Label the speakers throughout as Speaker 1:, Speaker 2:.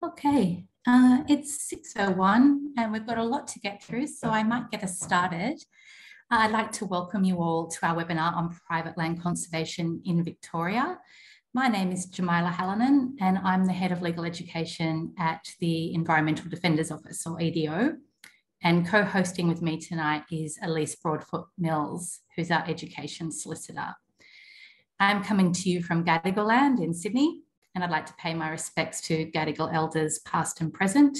Speaker 1: Okay, uh, it's 6.01 and we've got a lot to get through, so I might get us started. I'd like to welcome you all to our webinar on private land conservation in Victoria. My name is Jamila Hallinan and I'm the Head of Legal Education at the Environmental Defenders Office, or EDO. And co-hosting with me tonight is Elise Broadfoot Mills, who's our Education Solicitor. I'm coming to you from Gadigal Land in Sydney, and I'd like to pay my respects to Gadigal elders past and present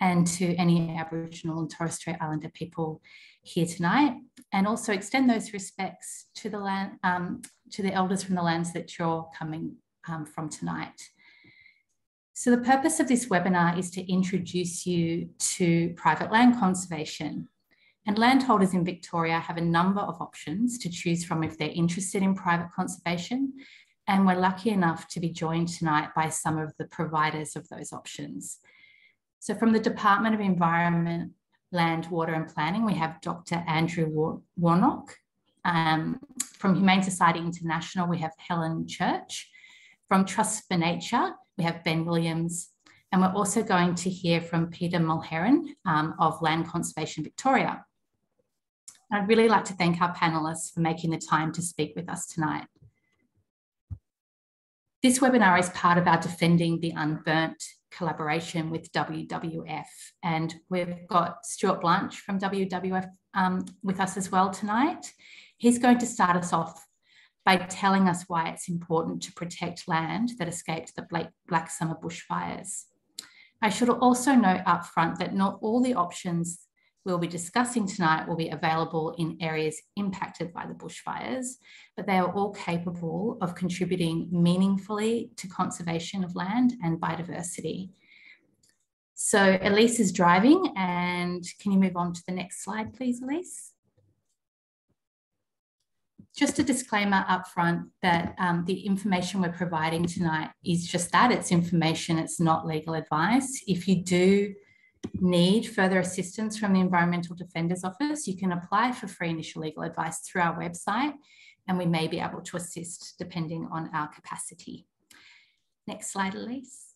Speaker 1: and to any Aboriginal and Torres Strait Islander people here tonight and also extend those respects to the land um, to the elders from the lands that you're coming um, from tonight. So the purpose of this webinar is to introduce you to private land conservation. And landholders in Victoria have a number of options to choose from if they're interested in private conservation and we're lucky enough to be joined tonight by some of the providers of those options. So from the Department of Environment, Land, Water and Planning, we have Dr. Andrew Warnock. Um, from Humane Society International, we have Helen Church. From Trust for Nature, we have Ben Williams. And we're also going to hear from Peter Mulheron um, of Land Conservation Victoria. I'd really like to thank our panelists for making the time to speak with us tonight. This webinar is part of our Defending the Unburnt collaboration with WWF. And we've got Stuart Blanch from WWF um, with us as well tonight. He's going to start us off by telling us why it's important to protect land that escaped the Black Summer bushfires. I should also note up front that not all the options we'll be discussing tonight will be available in areas impacted by the bushfires, but they are all capable of contributing meaningfully to conservation of land and biodiversity. So Elise is driving and can you move on to the next slide, please, Elise? Just a disclaimer up front that um, the information we're providing tonight is just that, it's information, it's not legal advice. If you do need further assistance from the Environmental Defenders Office, you can apply for free initial legal advice through our website and we may be able to assist depending on our capacity. Next slide, Elise.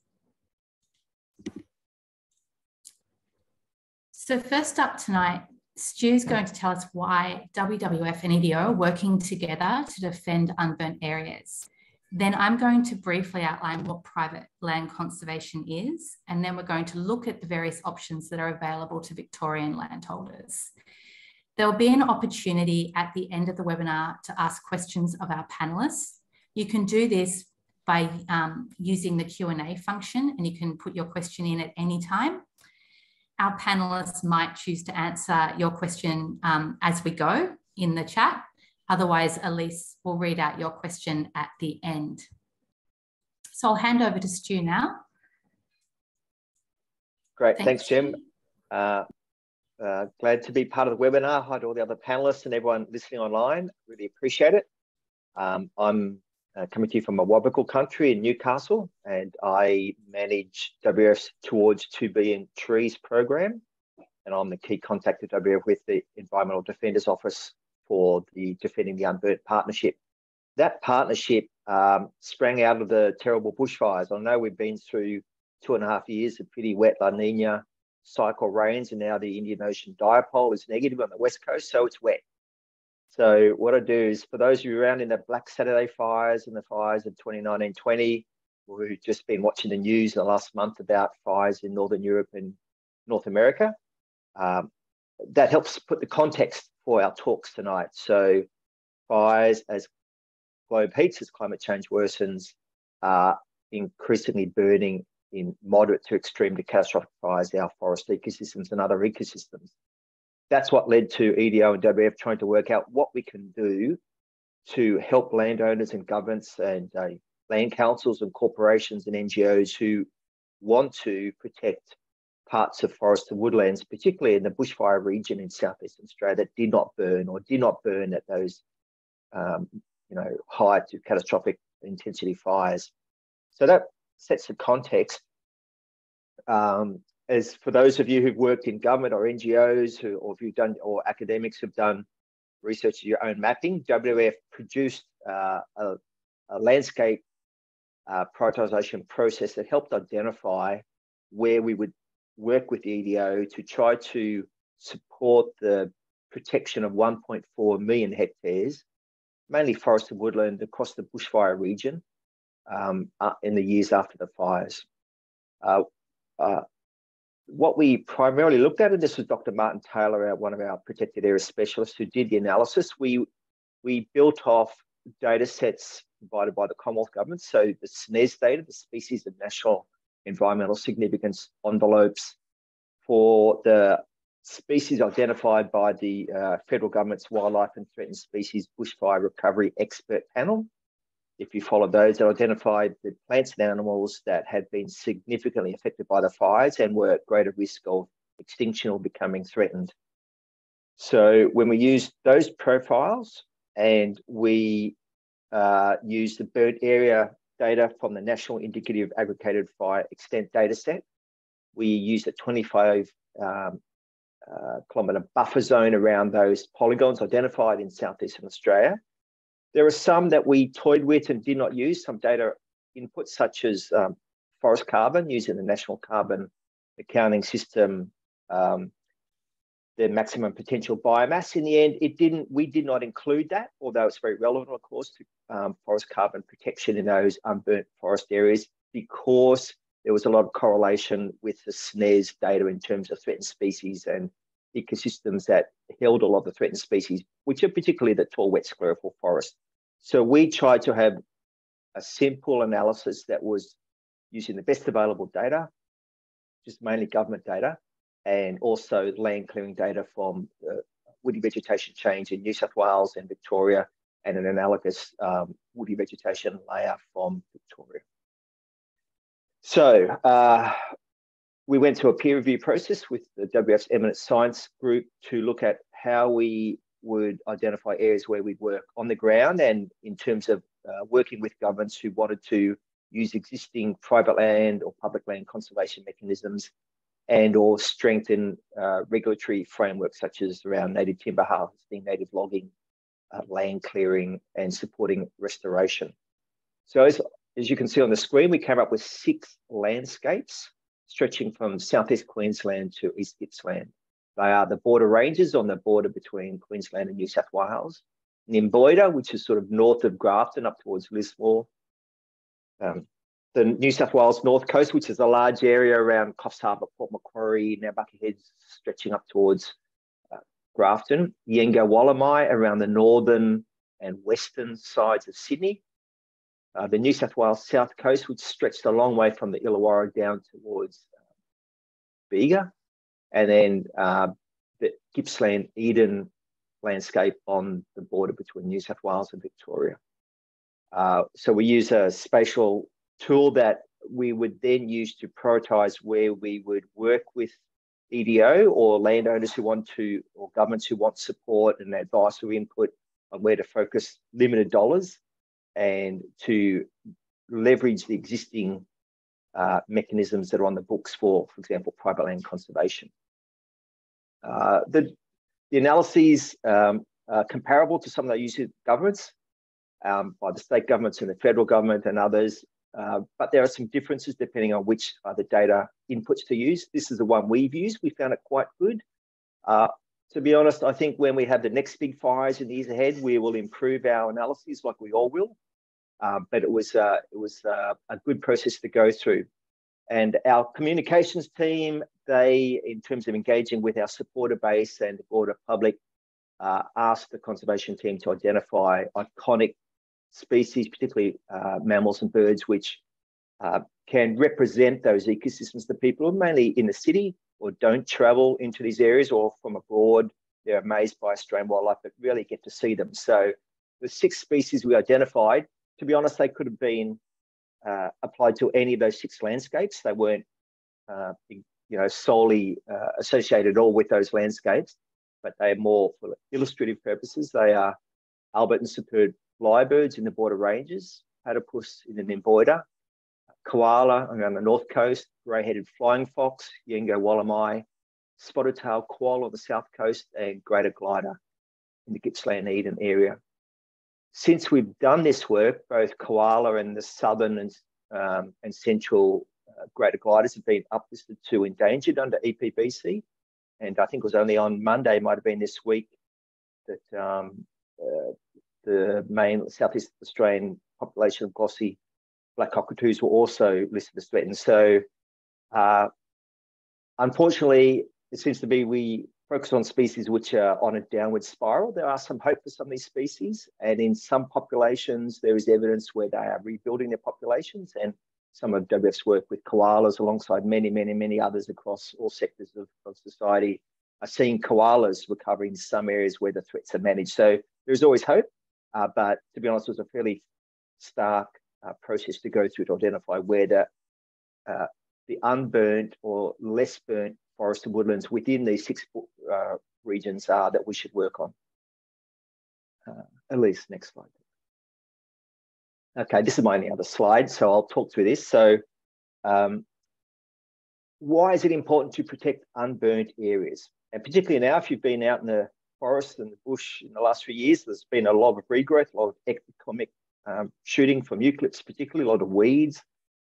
Speaker 1: So first up tonight, Stu's going to tell us why WWF and EDO are working together to defend unburnt areas. Then I'm going to briefly outline what private land conservation is, and then we're going to look at the various options that are available to Victorian landholders. There'll be an opportunity at the end of the webinar to ask questions of our panelists. You can do this by um, using the Q&A function and you can put your question in at any time. Our panelists might choose to answer your question um, as we go in the chat Otherwise, Elise will read out your question at the end. So I'll hand over to Stu now.
Speaker 2: Great, Thank thanks, Jim. Uh, uh, glad to be part of the webinar. Hi to all the other panelists and everyone listening online. Really appreciate it. Um, I'm uh, coming to you from a Awabakal country in Newcastle, and I manage WF's Towards 2 Billion Trees program. And I'm the key contact at WF with the Environmental Defenders Office for the Defending the Unburnt Partnership. That partnership um, sprang out of the terrible bushfires. I know we've been through two and a half years of pretty wet La Nina cycle rains, and now the Indian Ocean dipole is negative on the west coast, so it's wet. So what I do is for those of you around in the Black Saturday fires and the fires of 2019-20, who've just been watching the news in the last month about fires in Northern Europe and North America, um, that helps put the context for our talks tonight. So fires as globe heats, as climate change worsens, are increasingly burning in moderate to extreme to catastrophic fires our forest ecosystems and other ecosystems. That's what led to EDO and WF trying to work out what we can do to help landowners and governments and uh, land councils and corporations and NGOs who want to protect parts of forests and woodlands, particularly in the bushfire region in southeast Australia, that did not burn or did not burn at those, um, you know, high to catastrophic intensity fires. So that sets the context. Um, as for those of you who've worked in government or NGOs, who, or if you've done, or academics have done research of your own mapping, WWF produced uh, a, a, landscape uh, prioritization process that helped identify where we would work with EDO to try to support the protection of 1.4 million hectares, mainly forest and woodland across the bushfire region um, uh, in the years after the fires. Uh, uh, what we primarily looked at, and this was Dr. Martin Taylor, one of our protected area specialists who did the analysis, we, we built off data sets provided by the Commonwealth Government. So the SNES data, the Species of National Environmental Significance envelopes for the species identified by the uh, federal government's Wildlife and Threatened Species Bushfire Recovery Expert Panel. If you follow those, that identified the plants and animals that had been significantly affected by the fires and were at greater risk of extinction or becoming threatened. So when we use those profiles and we uh, used the burnt area data from the National Indicative Aggregated Fire Extent dataset, we used a 25 um, uh, kilometre buffer zone around those polygons identified in southeastern Australia. There are some that we toyed with and did not use, some data inputs such as um, forest carbon using the National Carbon Accounting System, um, the maximum potential biomass. In the end, it didn't. We did not include that, although it's very relevant, of course, to um, forest carbon protection in those unburnt forest areas, because there was a lot of correlation with the SNES data in terms of threatened species and ecosystems that held a lot of the threatened species, which are particularly the tall wet sclerophyll forest. So we tried to have a simple analysis that was using the best available data, just mainly government data, and also land clearing data from uh, woody vegetation change in New South Wales and Victoria, and an analogous um, woody vegetation layer from Victoria. So uh, we went through a peer review process with the WF's Eminent Science Group to look at how we would identify areas where we'd work on the ground and in terms of uh, working with governments who wanted to use existing private land or public land conservation mechanisms and or strengthen uh, regulatory frameworks such as around native timber harvesting, native logging, uh, land clearing, and supporting restoration. So as as you can see on the screen, we came up with six landscapes stretching from southeast Queensland to East Gippsland. They are the border ranges on the border between Queensland and New South Wales. Nymboida, which is sort of north of Grafton up towards Lismore. Um, the New South Wales North Coast, which is a large area around Coffs Harbour, Port Macquarie, Nambucca Heads, stretching up towards uh, Grafton. Yengo Wollemi around the northern and western sides of Sydney uh, the New South Wales south coast, which stretched a long way from the Illawarra down towards uh, Bega, and then uh, the Gippsland Eden landscape on the border between New South Wales and Victoria. Uh, so we use a spatial tool that we would then use to prioritize where we would work with EDO or landowners who want to, or governments who want support and advisory input on where to focus limited dollars and to leverage the existing uh, mechanisms that are on the books for, for example, private land conservation. Uh, the, the analyses um, are comparable to some of the used governments um, by the state governments and the federal government and others, uh, but there are some differences depending on which the data inputs to use. This is the one we've used. We found it quite good. Uh, to be honest, I think when we have the next big fires in the years ahead, we will improve our analyses like we all will. Um, but it was uh, it was uh, a good process to go through. And our communications team, they, in terms of engaging with our supporter base and the broader public, uh, asked the conservation team to identify iconic species, particularly uh, mammals and birds, which uh, can represent those ecosystems to people are mainly in the city or don't travel into these areas or from abroad. They're amazed by Australian wildlife, but really get to see them. So the six species we identified to be honest, they could have been uh, applied to any of those six landscapes. They weren't, uh, you know, solely uh, associated all with those landscapes, but they are more for illustrative purposes. They are Albert and superb lyrebirds in the border ranges, platypus in the Nymboida, koala around the north coast, grey-headed flying fox, Yengo Wollemi, spotted tail quoll on the south coast, and greater glider in the Gippsland Eden area since we've done this work, both koala and the southern and, um, and central greater gliders have been uplisted to endangered under EPBC. And I think it was only on Monday, might have been this week, that um, uh, the main Southeast Australian population of glossy black cockatoos were also listed as threatened. So, uh, unfortunately, it seems to be we focus on species which are on a downward spiral. There are some hope for some of these species, and in some populations, there is evidence where they are rebuilding their populations. And some of WWF's work with koalas, alongside many, many, many others across all sectors of, of society, are seeing koalas recovering in some areas where the threats are managed. So there's always hope, uh, but to be honest, it was a fairly stark uh, process to go through to identify where the, uh, the unburnt or less burnt forest and woodlands within these six uh, regions are that we should work on. Uh, Elise, next slide. Okay, this is my only other slide, so I'll talk through this. So um, why is it important to protect unburnt areas? And particularly now, if you've been out in the forest and the bush in the last few years, there's been a lot of regrowth, a lot of epicormic um, shooting from eucalypts, particularly a lot of weeds,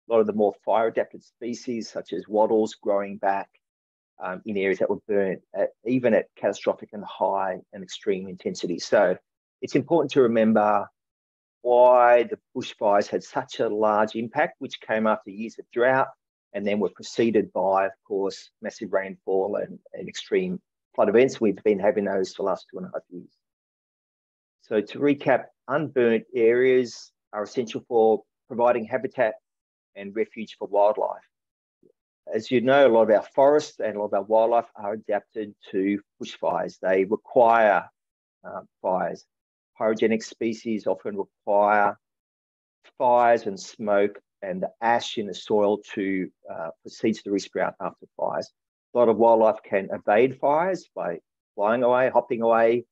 Speaker 2: a lot of the more fire adapted species such as wattles growing back um, in areas that were burnt, at, even at catastrophic and high and extreme intensity. So it's important to remember why the bushfires had such a large impact, which came after years of drought and then were preceded by, of course, massive rainfall and, and extreme events. We've been having those for the last two and a half years. So to recap, unburnt areas are essential for providing habitat and refuge for wildlife. As you know, a lot of our forests and a lot of our wildlife are adapted to bushfires. They require uh, fires. Pyrogenic species often require fires and smoke and the ash in the soil to uh, proceed to resprout after fires. A lot of wildlife can evade fires by flying away, hopping away,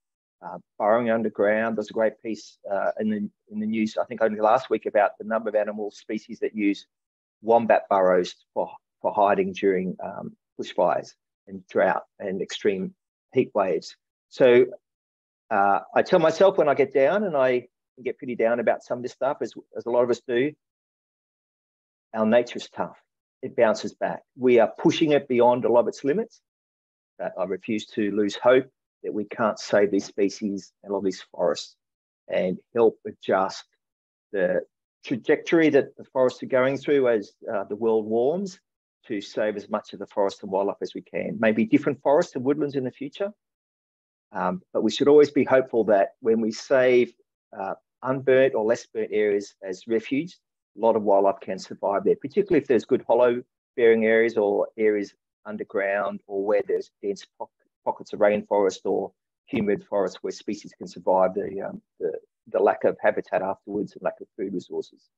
Speaker 2: uh, burrowing underground. There's a great piece uh, in the in the news, I think only last week, about the number of animal species that use wombat burrows for for hiding during um, bushfires and drought and extreme heat waves. So uh, I tell myself when I get down, and I get pretty down about some of this stuff, as, as a lot of us do, our nature is tough. It bounces back. We are pushing it beyond a lot of its limits. But I refuse to lose hope that we can't save these species and all these forests and help adjust the trajectory that the forests are going through as uh, the world warms to save as much of the forest and wildlife as we can. Maybe different forests and woodlands in the future, um, but we should always be hopeful that when we save uh, unburnt or less burnt areas as refuge, a lot of wildlife can survive there, particularly if there's good hollow bearing areas or areas underground or where there's dense po pockets of rainforest or humid forest where species can survive the, um, the, the lack of habitat afterwards and lack of food resources.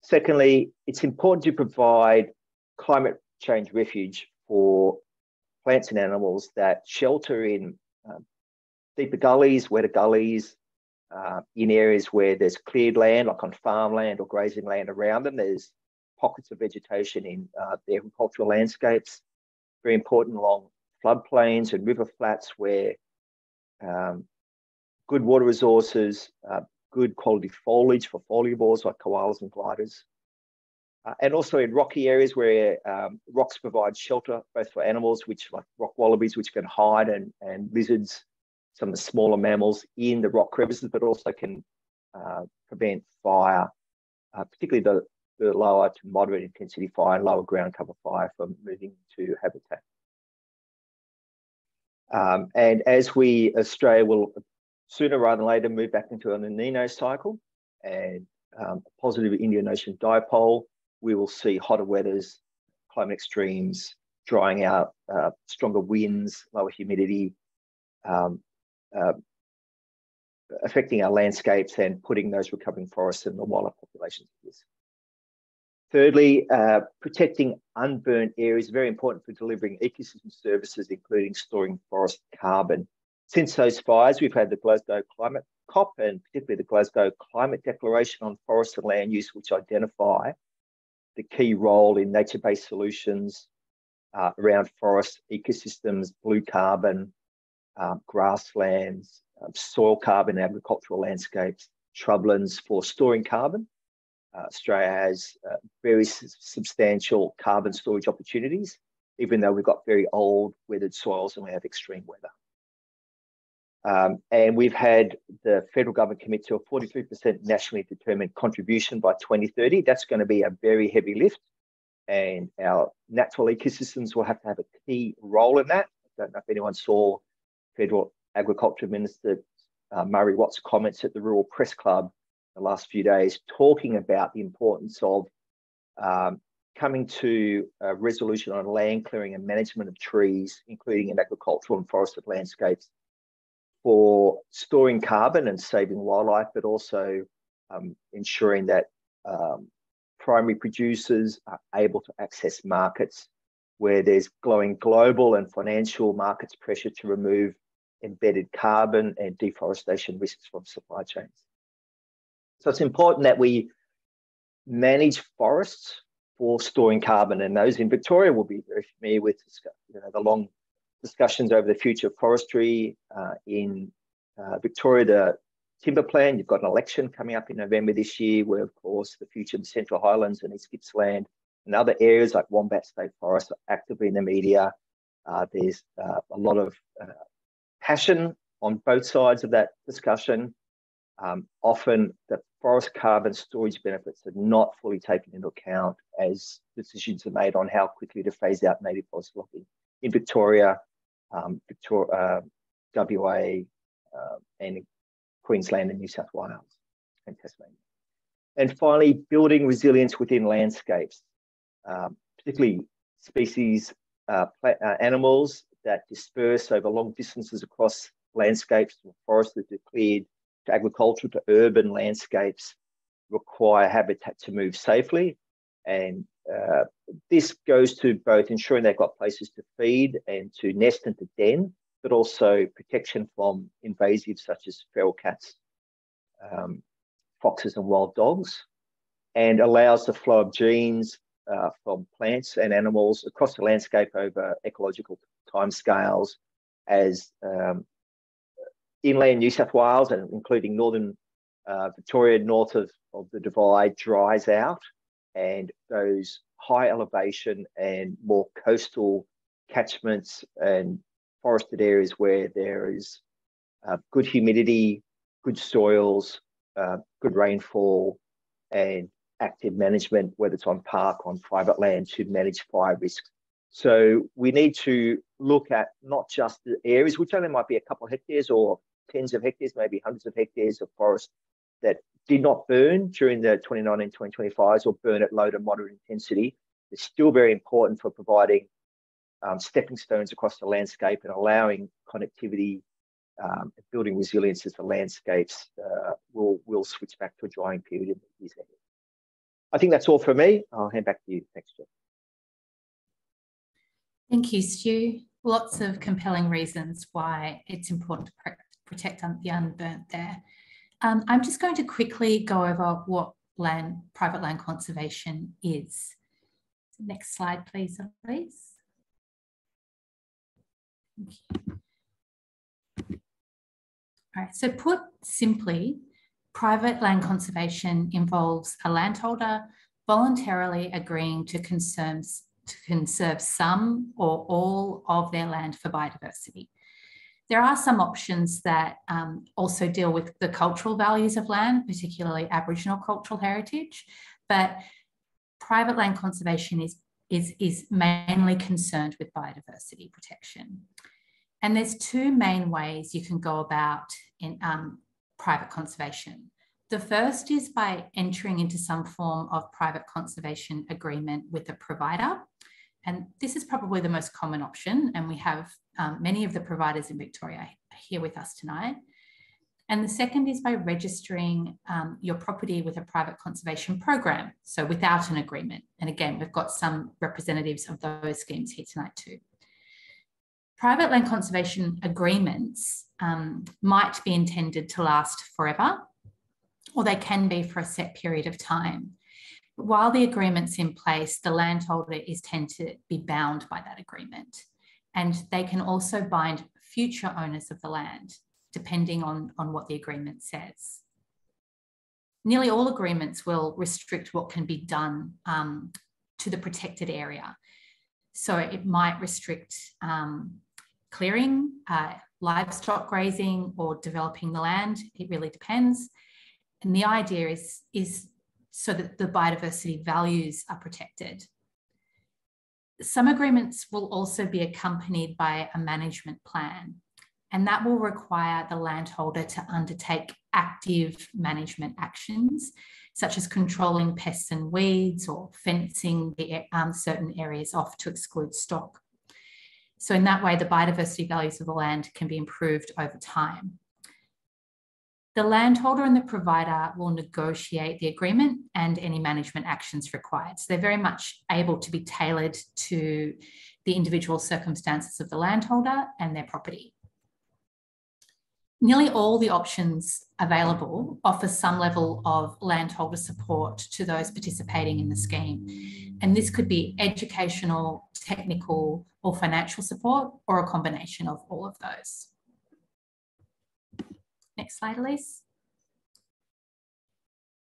Speaker 2: Secondly, it's important to provide climate change refuge for plants and animals that shelter in uh, deeper gullies, wetter gullies, uh, in areas where there's cleared land, like on farmland or grazing land around them. There's pockets of vegetation in uh, the agricultural landscapes. Very important along floodplains and river flats where um, good water resources, uh, good quality foliage for foliivores like koalas and gliders. Uh, and also in rocky areas where um, rocks provide shelter both for animals, which like rock wallabies, which can hide, and, and lizards, some of the smaller mammals in the rock crevices, but also can uh, prevent fire, uh, particularly the, the lower to moderate intensity fire and lower ground cover fire from moving to habitat. Um, and as we, Australia will sooner rather than later move back into an El Nino cycle and um, positive Indian Ocean dipole, we will see hotter weathers, climate extremes, drying out, uh, stronger winds, lower humidity, um, uh, affecting our landscapes and putting those recovering forests and the wildlife populations at risk. Thirdly, uh, protecting unburnt areas is very important for delivering ecosystem services, including storing forest carbon. Since those fires, we've had the Glasgow Climate COP and particularly the Glasgow Climate Declaration on Forest and Land Use, which identify the key role in nature-based solutions uh, around forest ecosystems, blue carbon, um, grasslands, um, soil carbon, agricultural landscapes, shrublands for storing carbon. uh, Australia has uh, very substantial carbon storage opportunities, even though we've got very old weathered soils and we have extreme weather. Um, and we've had the federal government commit to a 43% nationally determined contribution by 2030. That's going to be a very heavy lift, and our natural ecosystems will have to have a key role in that. I don't know if anyone saw Federal Agriculture Minister uh, Murray Watt's comments at the Rural Press Club the last few days, talking about the importance of um, coming to a resolution on land clearing and management of trees, including in agricultural and forested landscapes, for storing carbon and saving wildlife, but also um, ensuring that um, primary producers are able to access markets where there's growing global and financial markets pressure to remove embedded carbon and deforestation risks from supply chains. So it's important that we manage forests for storing carbon, and those in Victoria will be very familiar with you know, the long discussions over the future of forestry uh, in uh, Victoria, the timber plan. You've got an election coming up in November this year, where, of course, the future of the Central Highlands and East Gippsland and other areas like Wombat State Forest are actively in the media. Uh, there's uh, a lot of uh, passion on both sides of that discussion. Um, often the forest carbon storage benefits are not fully taken into account as decisions are made on how quickly to phase out native forest logging. In Victoria, um, Victoria, uh, WA, uh, and Queensland and New South Wales and Tasmania. And finally, building resilience within landscapes, um, particularly species, uh, uh, animals that disperse over long distances across landscapes, from forested to cleared, to agricultural to urban landscapes, require habitat to move safely. And uh, this goes to both ensuring they've got places to feed and to nest and to den, but also protection from invasives such as feral cats, um, foxes, and wild dogs, and allows the flow of genes uh, from plants and animals across the landscape over ecological timescales as um, inland New South Wales and including northern uh, Victoria north of, of the divide dries out and those high elevation and more coastal catchments and forested areas where there is uh, good humidity, good soils, uh, good rainfall, and active management, whether it's on park, on private land, to manage fire risks. So we need to look at not just the areas, which only might be a couple of hectares or tens of hectares, maybe hundreds of hectares of forest that did not burn during the 2019-2025s or burn at low to moderate intensity It's still very important for providing um, stepping stones across the landscape and allowing connectivity um, and building resilience as the landscapes uh, will will switch back to a drying period in the years ahead. I think that's all for me. I'll hand back to you. Thanks, Jeff.
Speaker 1: Thank you, Stu. Lots of compelling reasons why it's important to protect the unburnt there. Um, I'm just going to quickly go over what land, private land conservation is. Next slide, please, please. All right, so put simply, private land conservation involves a landholder voluntarily agreeing to conserve, to conserve some or all of their land for biodiversity. There are some options that um, also deal with the cultural values of land, particularly Aboriginal cultural heritage, but private land conservation is, is, is mainly concerned with biodiversity protection. And there's two main ways you can go about in um, private conservation. The first is by entering into some form of private conservation agreement with a provider. And this is probably the most common option. And we have um, many of the providers in Victoria here with us tonight. And the second is by registering um, your property with a private conservation program, so without an agreement. And again, we've got some representatives of those schemes here tonight too. Private land conservation agreements um, might be intended to last forever, or they can be for a set period of time. While the agreement's in place, the landholder is tend to be bound by that agreement and they can also bind future owners of the land, depending on, on what the agreement says. nearly all agreements will restrict what can be done um, to the protected area. So it might restrict um, clearing, uh, livestock grazing, or developing the land. It really depends. And the idea is, is so that the biodiversity values are protected. Some agreements will also be accompanied by a management plan, and that will require the landholder to undertake active management actions, such as controlling pests and weeds or fencing the, um, certain areas off to exclude stock. So in that way, the biodiversity values of the land can be improved over time. The landholder and the provider will negotiate the agreement and any management actions required. So they're very much able to be tailored to the individual circumstances of the landholder and their property. Nearly all the options available offer some level of landholder support to those participating in the scheme. And this could be educational, technical, or financial support, or a combination of all of those. Next slide, Elise.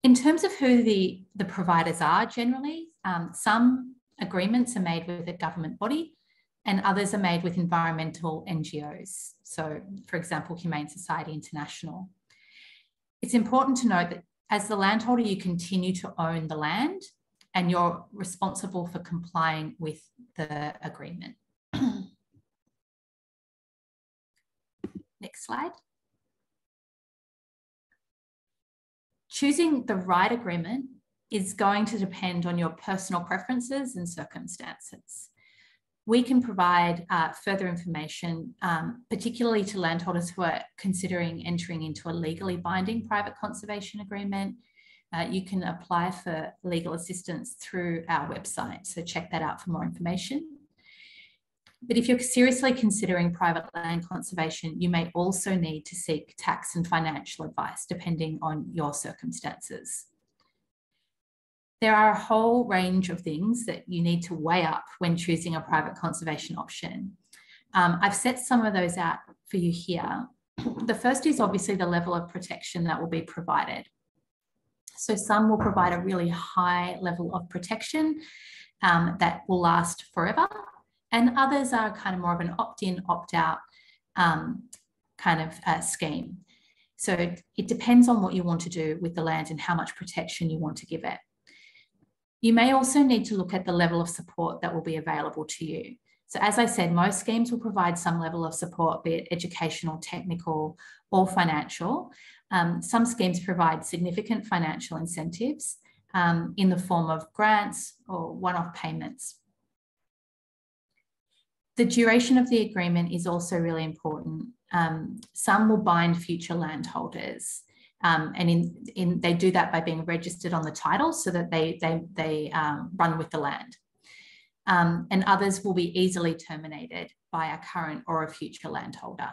Speaker 1: In terms of who the, the providers are generally, um, some agreements are made with a government body and others are made with environmental NGOs. So, for example, Humane Society International. It's important to note that as the landholder, you continue to own the land and you're responsible for complying with the agreement. Next slide. Choosing the right agreement is going to depend on your personal preferences and circumstances. We can provide uh, further information, um, particularly to landholders who are considering entering into a legally binding private conservation agreement. Uh, you can apply for legal assistance through our website, so check that out for more information. But if you're seriously considering private land conservation, you may also need to seek tax and financial advice depending on your circumstances. There are a whole range of things that you need to weigh up when choosing a private conservation option. Um, I've set some of those out for you here. The first is obviously the level of protection that will be provided. So some will provide a really high level of protection um, that will last forever and others are kind of more of an opt-in, opt-out um, kind of uh, scheme. So it depends on what you want to do with the land and how much protection you want to give it. You may also need to look at the level of support that will be available to you. So as I said, most schemes will provide some level of support, be it educational, technical, or financial. Um, some schemes provide significant financial incentives um, in the form of grants or one-off payments. The duration of the agreement is also really important. Um, some will bind future landholders. Um, and in, in, they do that by being registered on the title so that they, they, they um, run with the land. Um, and others will be easily terminated by a current or a future landholder.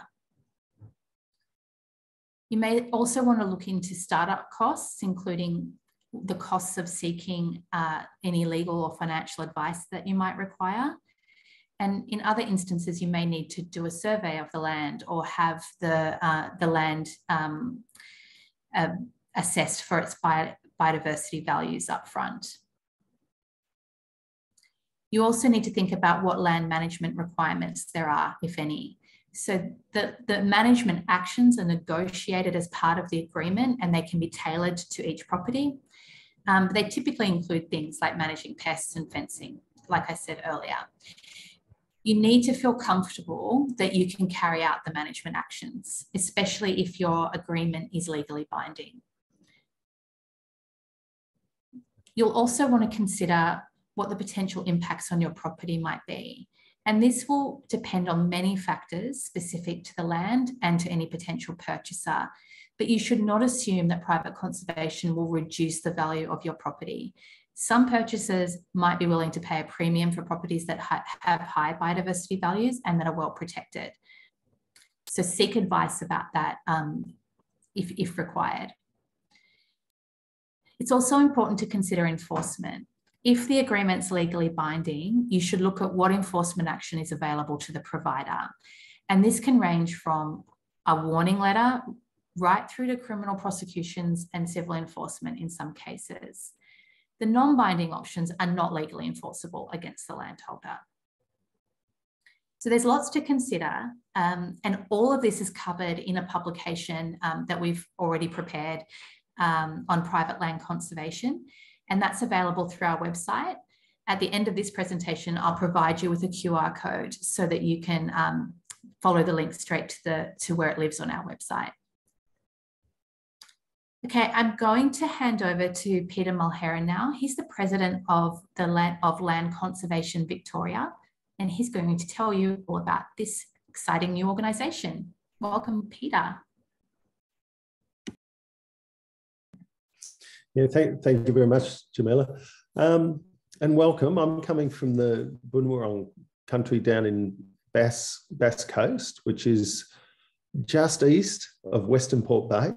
Speaker 1: You may also want to look into startup costs, including the costs of seeking uh, any legal or financial advice that you might require. And in other instances, you may need to do a survey of the land or have the, uh, the land um, uh, assessed for its bio biodiversity values up front. You also need to think about what land management requirements there are, if any. So the, the management actions are negotiated as part of the agreement and they can be tailored to each property. Um, they typically include things like managing pests and fencing, like I said earlier you need to feel comfortable that you can carry out the management actions, especially if your agreement is legally binding. You'll also want to consider what the potential impacts on your property might be. And this will depend on many factors specific to the land and to any potential purchaser. But you should not assume that private conservation will reduce the value of your property. Some purchasers might be willing to pay a premium for properties that ha have high biodiversity values and that are well protected. So seek advice about that um, if, if required. It's also important to consider enforcement. If the agreement's legally binding, you should look at what enforcement action is available to the provider. And this can range from a warning letter right through to criminal prosecutions and civil enforcement in some cases. The non-binding options are not legally enforceable against the landholder. So there's lots to consider, um, and all of this is covered in a publication um, that we've already prepared um, on private land conservation, and that's available through our website. At the end of this presentation, I'll provide you with a QR code so that you can um, follow the link straight to, the, to where it lives on our website. Okay, I'm going to hand over to Peter Mulheron now. He's the president of the Land, of Land Conservation Victoria, and he's going to tell you all about this exciting new organisation. Welcome, Peter.
Speaker 3: Yeah, thank, thank you very much, Jamila. Um, and welcome. I'm coming from the Boonwurrung country down in Bass, Bass Coast, which is just east of Western Port Bay.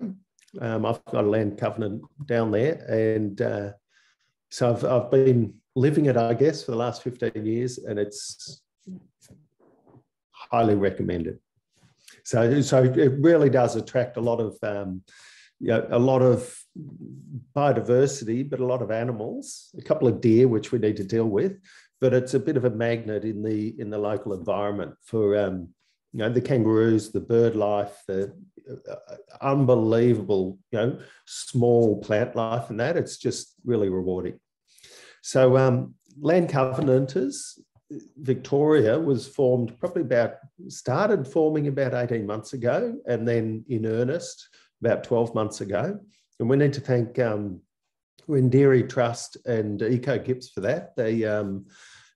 Speaker 3: Um, I've got a land covenant down there. And uh, so I've, I've been living it, I guess, for the last 15 years, and it's highly recommended. So, so it really does attract a lot of um, you know, a lot of biodiversity, but a lot of animals, a couple of deer, which we need to deal with. But it's a bit of a magnet in the in the local environment for um, you know the kangaroos, the bird life, the uh, unbelievable you know small plant life, and that it's just really rewarding. So um, land covenanters Victoria was formed probably about started forming about 18 months ago and then in earnest about 12 months ago. And we need to thank um, Rendiri Trust and Eco Gips for that. They, um,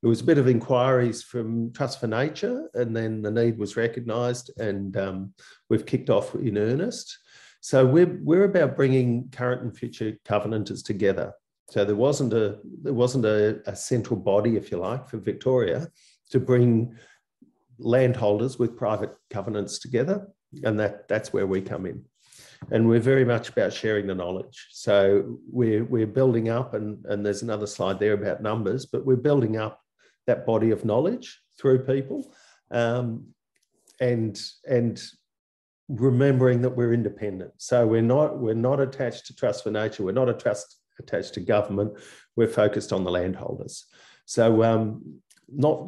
Speaker 3: it was a bit of inquiries from Trust for Nature, and then the need was recognised, and um, we've kicked off in earnest. So we're, we're about bringing current and future covenanters together. So there wasn't a there wasn't a, a central body, if you like, for Victoria to bring landholders with private covenants together, and that that's where we come in and we're very much about sharing the knowledge. So we're we're building up, and and there's another slide there about numbers, but we're building up that body of knowledge through people, um, and and remembering that we're independent. So we're not we're not attached to Trust for Nature. We're not a trust attached to government. We're focused on the landholders. So um, not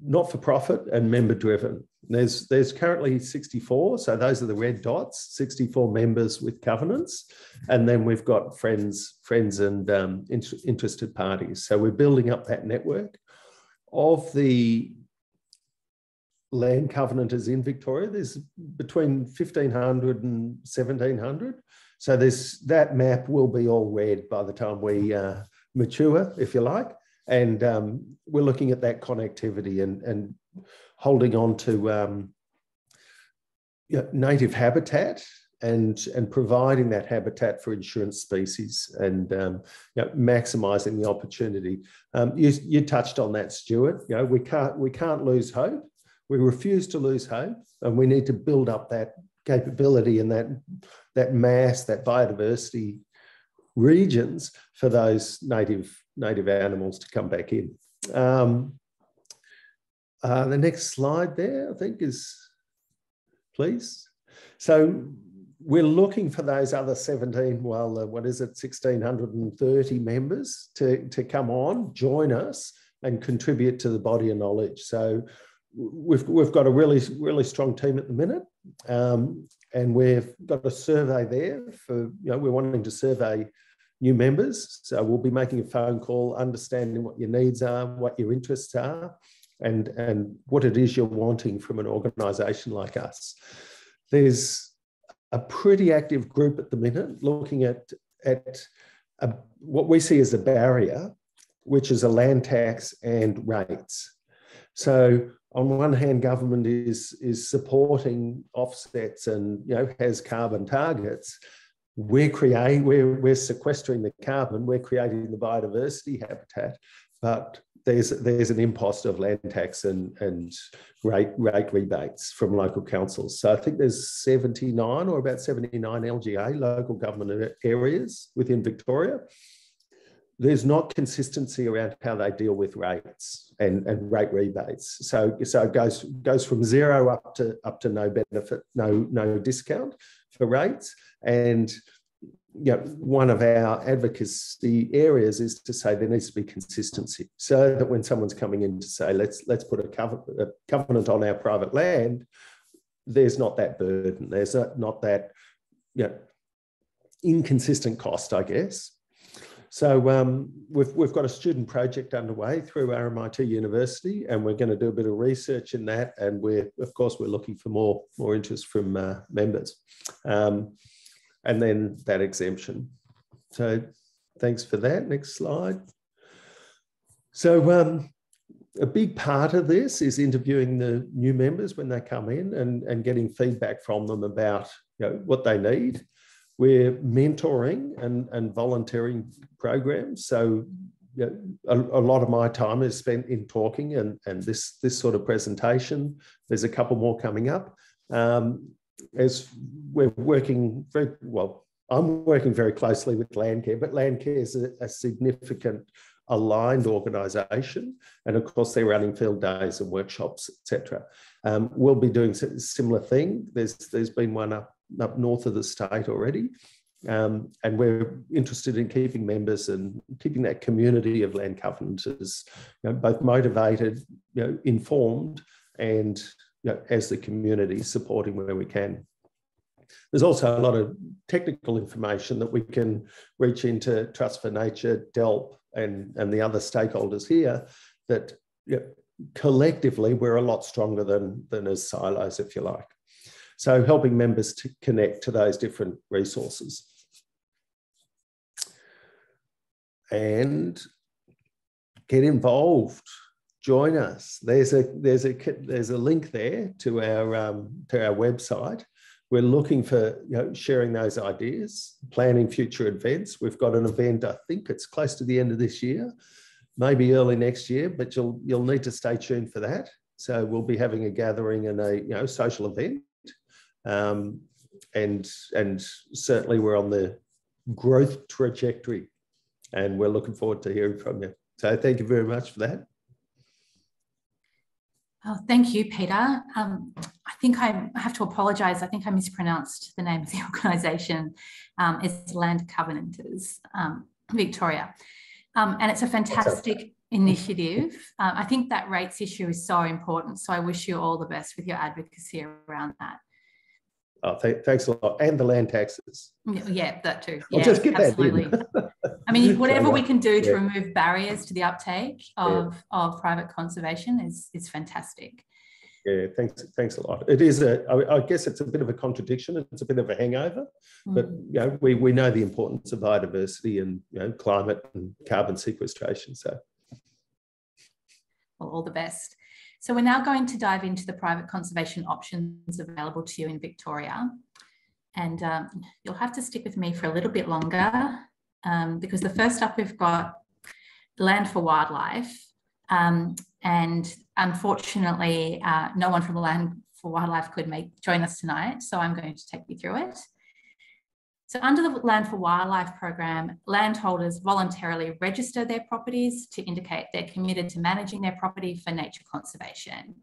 Speaker 3: not for profit and member driven. There's, there's currently 64, so those are the red dots, 64 members with covenants. And then we've got friends, friends and um, inter interested parties. So we're building up that network. Of the land covenanters in Victoria, there's between 1,500 and 1,700. So this, that map will be all red by the time we uh, mature, if you like. And um, we're looking at that connectivity and, and holding on to um, native habitat and, and providing that habitat for insurance species and um, you know, maximising the opportunity. Um, you, you touched on that, Stuart. You know, we can't we can't lose hope. We refuse to lose hope, and we need to build up that capability and that that mass, that biodiversity regions for those native native animals to come back in. Um, uh, the next slide there, I think, is please. So we're looking for those other 17, well, uh, what is it, 1,630 members to, to come on, join us, and contribute to the body of knowledge. So we've, we've got a really, really strong team at the minute. Um, and we've got a survey there for, you know, we're wanting to survey new members. So we'll be making a phone call, understanding what your needs are, what your interests are, and, and what it is you're wanting from an organisation like us. There's a pretty active group at the minute looking at, at a, what we see as a barrier, which is a land tax and rates. So on one hand, government is, is supporting offsets and you know has carbon targets. We're creating, we're, we're sequestering the carbon, we're creating the biodiversity habitat, but there's there's an impost of land tax and and rate rate rebates from local councils. So I think there's 79 or about 79 LGA local government areas within Victoria. There's not consistency around how they deal with rates and, and rate rebates. So, so it goes goes from zero up to up to no benefit, no no discount for rates. And you know, one of our advocacy areas is to say there needs to be consistency so that when someone's coming in to say, let's, let's put a, cover, a covenant on our private land, there's not that burden. There's a, not that you know, inconsistent cost, I guess. So um, we've, we've got a student project underway through RMIT University, and we're going to do a bit of research in that. And we're, of course, we're looking for more, more interest from uh, members. Um, and then that exemption. So thanks for that. Next slide. So um, a big part of this is interviewing the new members when they come in and, and getting feedback from them about you know, what they need. We're mentoring and, and volunteering programs. So you know, a, a, lot of my time is spent in talking and, and this, this sort of presentation. There's a couple more coming up. Um, as we're working very well, I'm working very closely with Landcare, but Landcare is a, a significant aligned organisation, and of course they're running field days and workshops, etc. Um, we'll be doing a similar thing. There's there's been one up up north of the state already, um, and we're interested in keeping members and keeping that community of land covenanters you know, both motivated, you know, informed, and you know, as the community supporting where we can. There's also a lot of technical information that we can reach into Trust for Nature, DELWP, and, and the other stakeholders here that you know, collectively we're a lot stronger than, than as silos, if you like. So helping members to connect to those different resources. And get involved join us. There's a there's a there's a link there to our um, to our website. We're looking for you know, sharing those ideas, planning future events. We've got an event. I think it's close to the end of this year, maybe early next year. But you'll you'll need to stay tuned for that. So we'll be having a gathering and a you know social event, um, and and certainly we're on the growth trajectory, and we're looking forward to hearing from you. So thank you very much for that.
Speaker 1: Oh, thank you, Peter. Um, I think I have to apologise. I think I mispronounced the name of the organisation. Um, it's Land Covenanters um, Victoria. Um, and it's a fantastic initiative. Uh, I think that rates issue is so important. So I wish you all the best with your advocacy around that.
Speaker 3: Oh, th thanks a lot. And the land taxes.
Speaker 1: Yeah, that too.
Speaker 3: I'll just get absolutely.
Speaker 1: that I mean, whatever we can do to yeah. remove barriers to the uptake of, yeah. of private conservation is, is fantastic.
Speaker 3: Yeah, thanks, thanks a lot. It is a, I, I guess it's a bit of a contradiction. It's a bit of a hangover, mm. but you know, we, we know the importance of biodiversity and you know, climate and carbon sequestration. So,
Speaker 1: well, all the best. So we're now going to dive into the private conservation options available to you in Victoria. And um, you'll have to stick with me for a little bit longer um, because the first up we've got Land for Wildlife. Um, and unfortunately, uh, no one from Land for Wildlife could make join us tonight. So I'm going to take you through it. So under the Land for Wildlife program, landholders voluntarily register their properties to indicate they're committed to managing their property for nature conservation.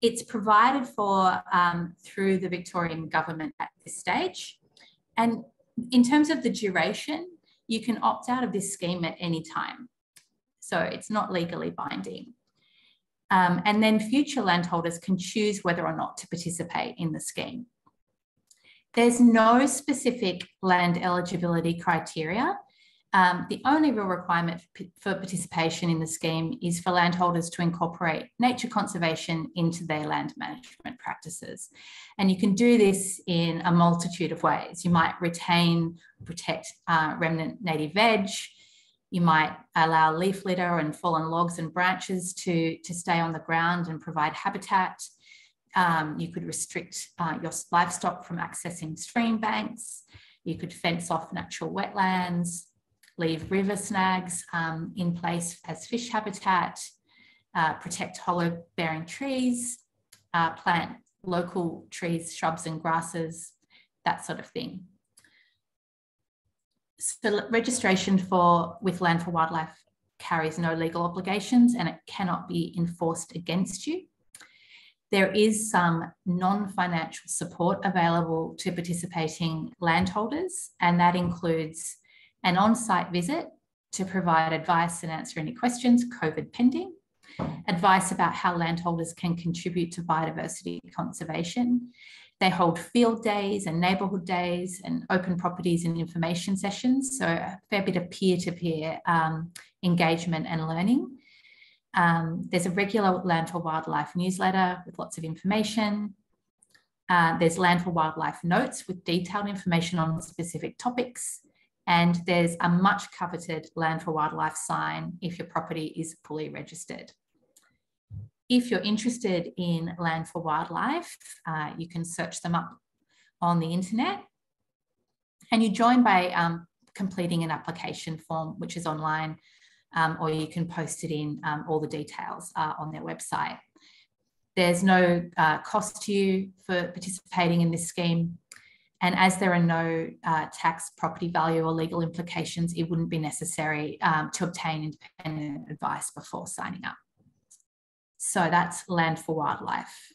Speaker 1: It's provided for um, through the Victorian government at this stage. And in terms of the duration, you can opt out of this scheme at any time. So it's not legally binding. Um, and then future landholders can choose whether or not to participate in the scheme. There's no specific land eligibility criteria. Um, the only real requirement for participation in the scheme is for landholders to incorporate nature conservation into their land management practices. And you can do this in a multitude of ways. You might retain, protect uh, remnant native veg. You might allow leaf litter and fallen logs and branches to, to stay on the ground and provide habitat. Um, you could restrict uh, your livestock from accessing stream banks. You could fence off natural wetlands, leave river snags um, in place as fish habitat, uh, protect hollow bearing trees, uh, plant local trees, shrubs and grasses, that sort of thing. So registration for with Land for Wildlife carries no legal obligations and it cannot be enforced against you. There is some non-financial support available to participating landholders, and that includes an on-site visit to provide advice and answer any questions, COVID pending, advice about how landholders can contribute to biodiversity conservation. They hold field days and neighbourhood days and open properties and information sessions, so a fair bit of peer-to-peer -peer, um, engagement and learning. Um, there's a regular Land for Wildlife newsletter with lots of information. Uh, there's Land for Wildlife notes with detailed information on specific topics. And there's a much coveted Land for Wildlife sign if your property is fully registered. If you're interested in Land for Wildlife, uh, you can search them up on the internet. And you join by um, completing an application form, which is online um, or you can post it in um, all the details uh, on their website. There's no uh, cost to you for participating in this scheme. And as there are no uh, tax, property value, or legal implications, it wouldn't be necessary um, to obtain independent advice before signing up. So that's Land for Wildlife.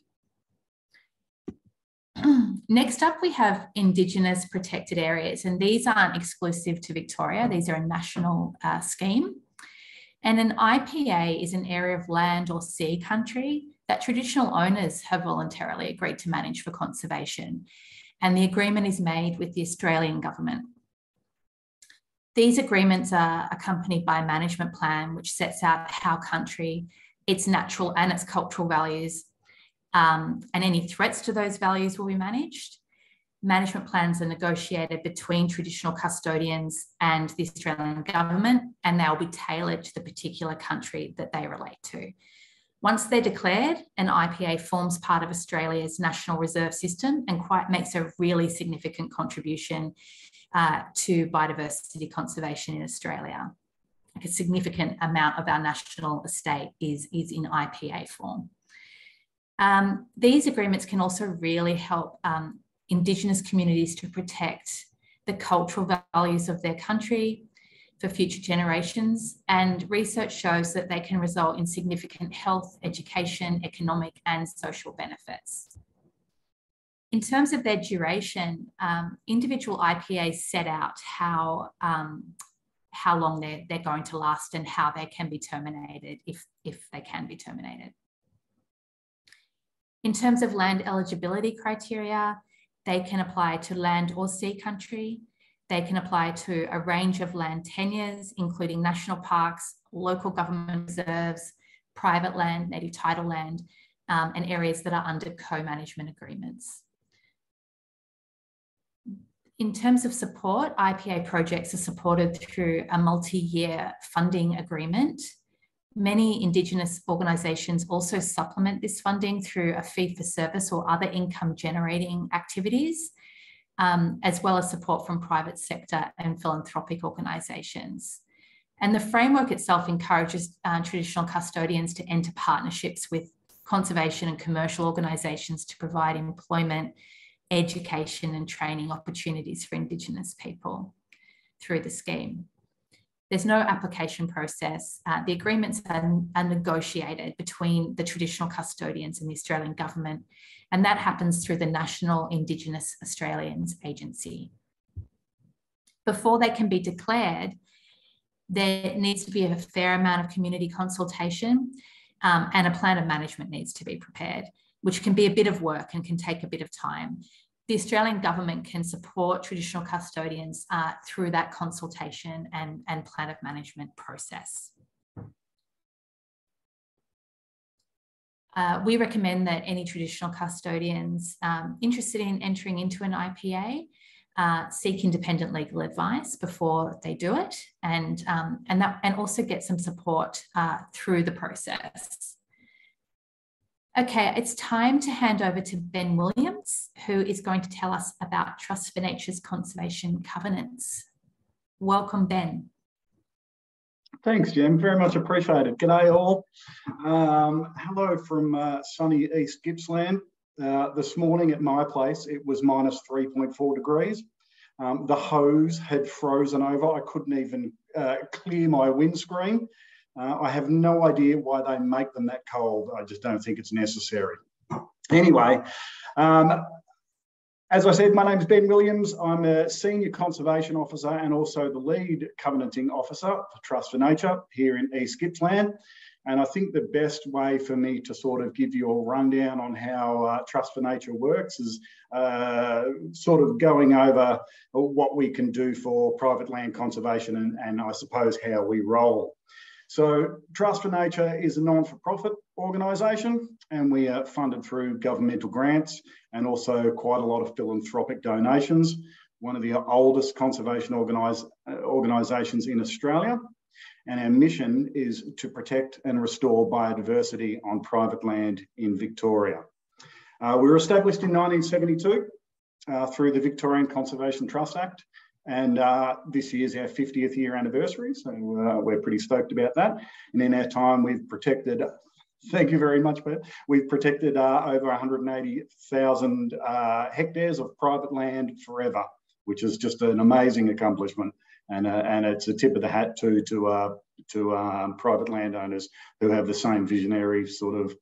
Speaker 1: Next up, we have Indigenous protected areas, and these aren't exclusive to Victoria. These are a national uh, scheme. And an IPA is an area of land or sea country that traditional owners have voluntarily agreed to manage for conservation. And the agreement is made with the Australian government. These agreements are accompanied by a management plan which sets out how country, its natural and its cultural values, um, and any threats to those values will be managed management plans are negotiated between traditional custodians and the Australian government, and they'll be tailored to the particular country that they relate to. Once they're declared, an IPA forms part of Australia's national reserve system and quite makes a really significant contribution uh, to biodiversity conservation in Australia. Like a significant amount of our national estate is, is in IPA form. Um, these agreements can also really help um, Indigenous communities to protect the cultural values of their country for future generations. And research shows that they can result in significant health, education, economic, and social benefits. In terms of their duration, um, individual IPAs set out how, um, how long they're, they're going to last and how they can be terminated if, if they can be terminated. In terms of land eligibility criteria, they can apply to land or sea country. They can apply to a range of land tenures, including national parks, local government reserves, private land, native title land, um, and areas that are under co-management agreements. In terms of support, IPA projects are supported through a multi-year funding agreement Many Indigenous organisations also supplement this funding through a fee for service or other income generating activities, um, as well as support from private sector and philanthropic organisations. And the framework itself encourages uh, traditional custodians to enter partnerships with conservation and commercial organisations to provide employment, education, and training opportunities for Indigenous people through the scheme. There's no application process. Uh, the agreements are, are negotiated between the traditional custodians and the Australian government, and that happens through the National Indigenous Australians Agency. Before they can be declared, there needs to be a fair amount of community consultation um, and a plan of management needs to be prepared, which can be a bit of work and can take a bit of time the Australian government can support traditional custodians uh, through that consultation and, and plan of management process. Uh, we recommend that any traditional custodians um, interested in entering into an IPA uh, seek independent legal advice before they do it and, um, and, that, and also get some support uh, through the process. Okay, it's time to hand over to Ben Williams, who is going to tell us about Trust for Nature's conservation covenants. Welcome, Ben.
Speaker 4: Thanks, Jim. Very much appreciated. G'day, all. Um, hello from uh, sunny East Gippsland. Uh, this morning at my place, it was minus 3.4 degrees. Um, the hose had frozen over. I couldn't even uh, clear my windscreen. Uh, I have no idea why they make them that cold. I just don't think it's necessary. Anyway, um, as I said, my name is Ben Williams. I'm a Senior Conservation Officer and also the Lead Covenanting Officer for Trust for Nature here in East Gippsland. And I think the best way for me to sort of give you a rundown on how uh, Trust for Nature works is uh, sort of going over what we can do for private land conservation and, and I suppose how we roll. So Trust for Nature is a non-for-profit organisation and we are funded through governmental grants and also quite a lot of philanthropic donations. One of the oldest conservation organisations in Australia and our mission is to protect and restore biodiversity on private land in Victoria. Uh, we were established in 1972 uh, through the Victorian Conservation Trust Act, and uh, this year's our 50th year anniversary, so uh, we're pretty stoked about that. And in our time, we've protected, thank you very much, Bert, we've protected uh, over 180,000 uh, hectares of private land forever, which is just an amazing accomplishment and uh, and it's a tip of the hat to to uh, to um, private landowners who have the same visionary sort of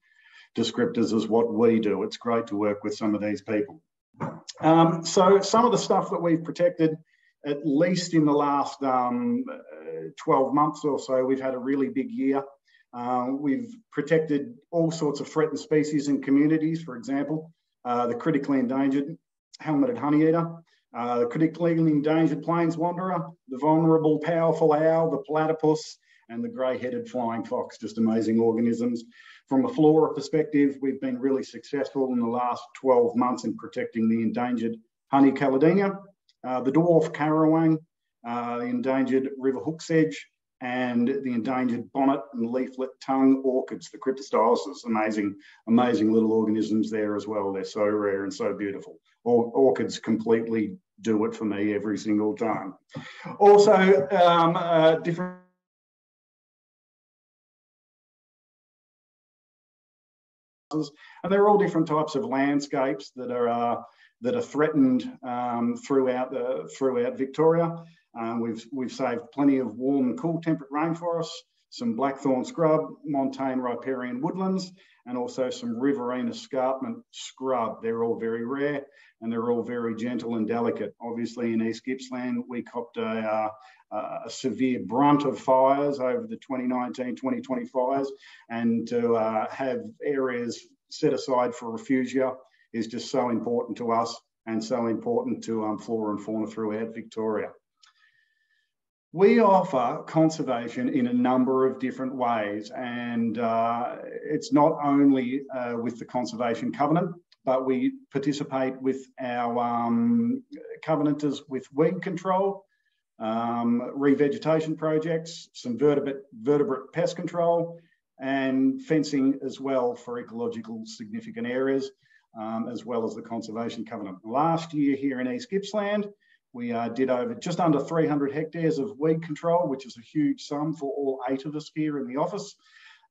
Speaker 4: descriptors as what we do. It's great to work with some of these people. Um, so some of the stuff that we've protected, at least in the last um, 12 months or so, we've had a really big year. Uh, we've protected all sorts of threatened species and communities, for example, uh, the critically endangered helmeted honeyeater, uh, the critically endangered plains wanderer, the vulnerable powerful owl, the platypus, and the grey-headed flying fox, just amazing organisms. From a flora perspective, we've been really successful in the last 12 months in protecting the endangered honey caladenia, uh, the dwarf kurrajong, uh, the endangered river hooksedge, and the endangered bonnet and leafless tongue orchids, the cryptostyluses, amazing, amazing little organisms there as well. They're so rare and so beautiful. Or, orchids completely do it for me every single time. Also, um, uh, different and they're all different types of landscapes that are uh, that are threatened um, throughout the throughout Victoria. Um, we've we've saved plenty of warm and cool temperate rainforests, some blackthorn scrub, montane riparian woodlands, and also some riverine escarpment scrub. They're all very rare and they're all very gentle and delicate. Obviously, in East Gippsland, we copped a, uh, a severe brunt of fires over the 2019-2020 fires, and to uh, have areas set aside for refugia is just so important to us and so important to um, flora and fauna throughout Victoria. We offer conservation in a number of different ways, and uh, it's not only uh, with the Conservation Covenant, but we participate with our um, covenanters with weed control, um, revegetation projects, some vertebrate, vertebrate pest control, and fencing as well for ecological significant areas, um, as well as the conservation covenant. Last year here in East Gippsland, we uh, did over just under 300 hectares of weed control, which is a huge sum for all eight of us here in the office.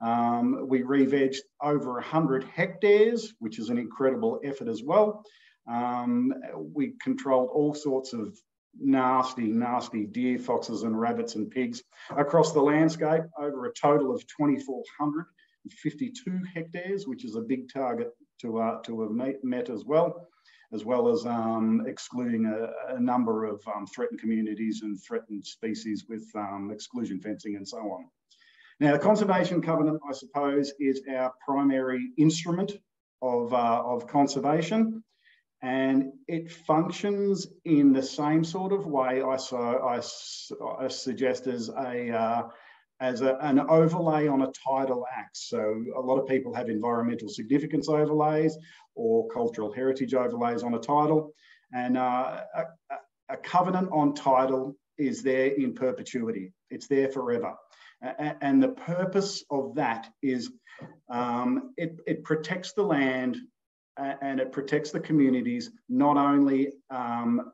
Speaker 4: Um, we re-vegged over 100 hectares, which is an incredible effort as well. Um, we controlled all sorts of nasty, nasty deer, foxes and rabbits and pigs across the landscape over a total of 2,452 hectares, which is a big target to, uh, to have met as well, as well as um, excluding a, a, number of um, threatened communities and threatened species with um, exclusion fencing and so on. Now, the Conservation Covenant, I suppose, is our primary instrument of, uh, of conservation, and it functions in the same sort of way I, so, I, I suggest as a uh, as a, an overlay on a tidal act. So a lot of people have environmental significance overlays or cultural heritage overlays on a tidal, and uh, a, a covenant on tidal is there in perpetuity. It's there forever and the purpose of that is um, it, it protects the land and it protects the communities not only um,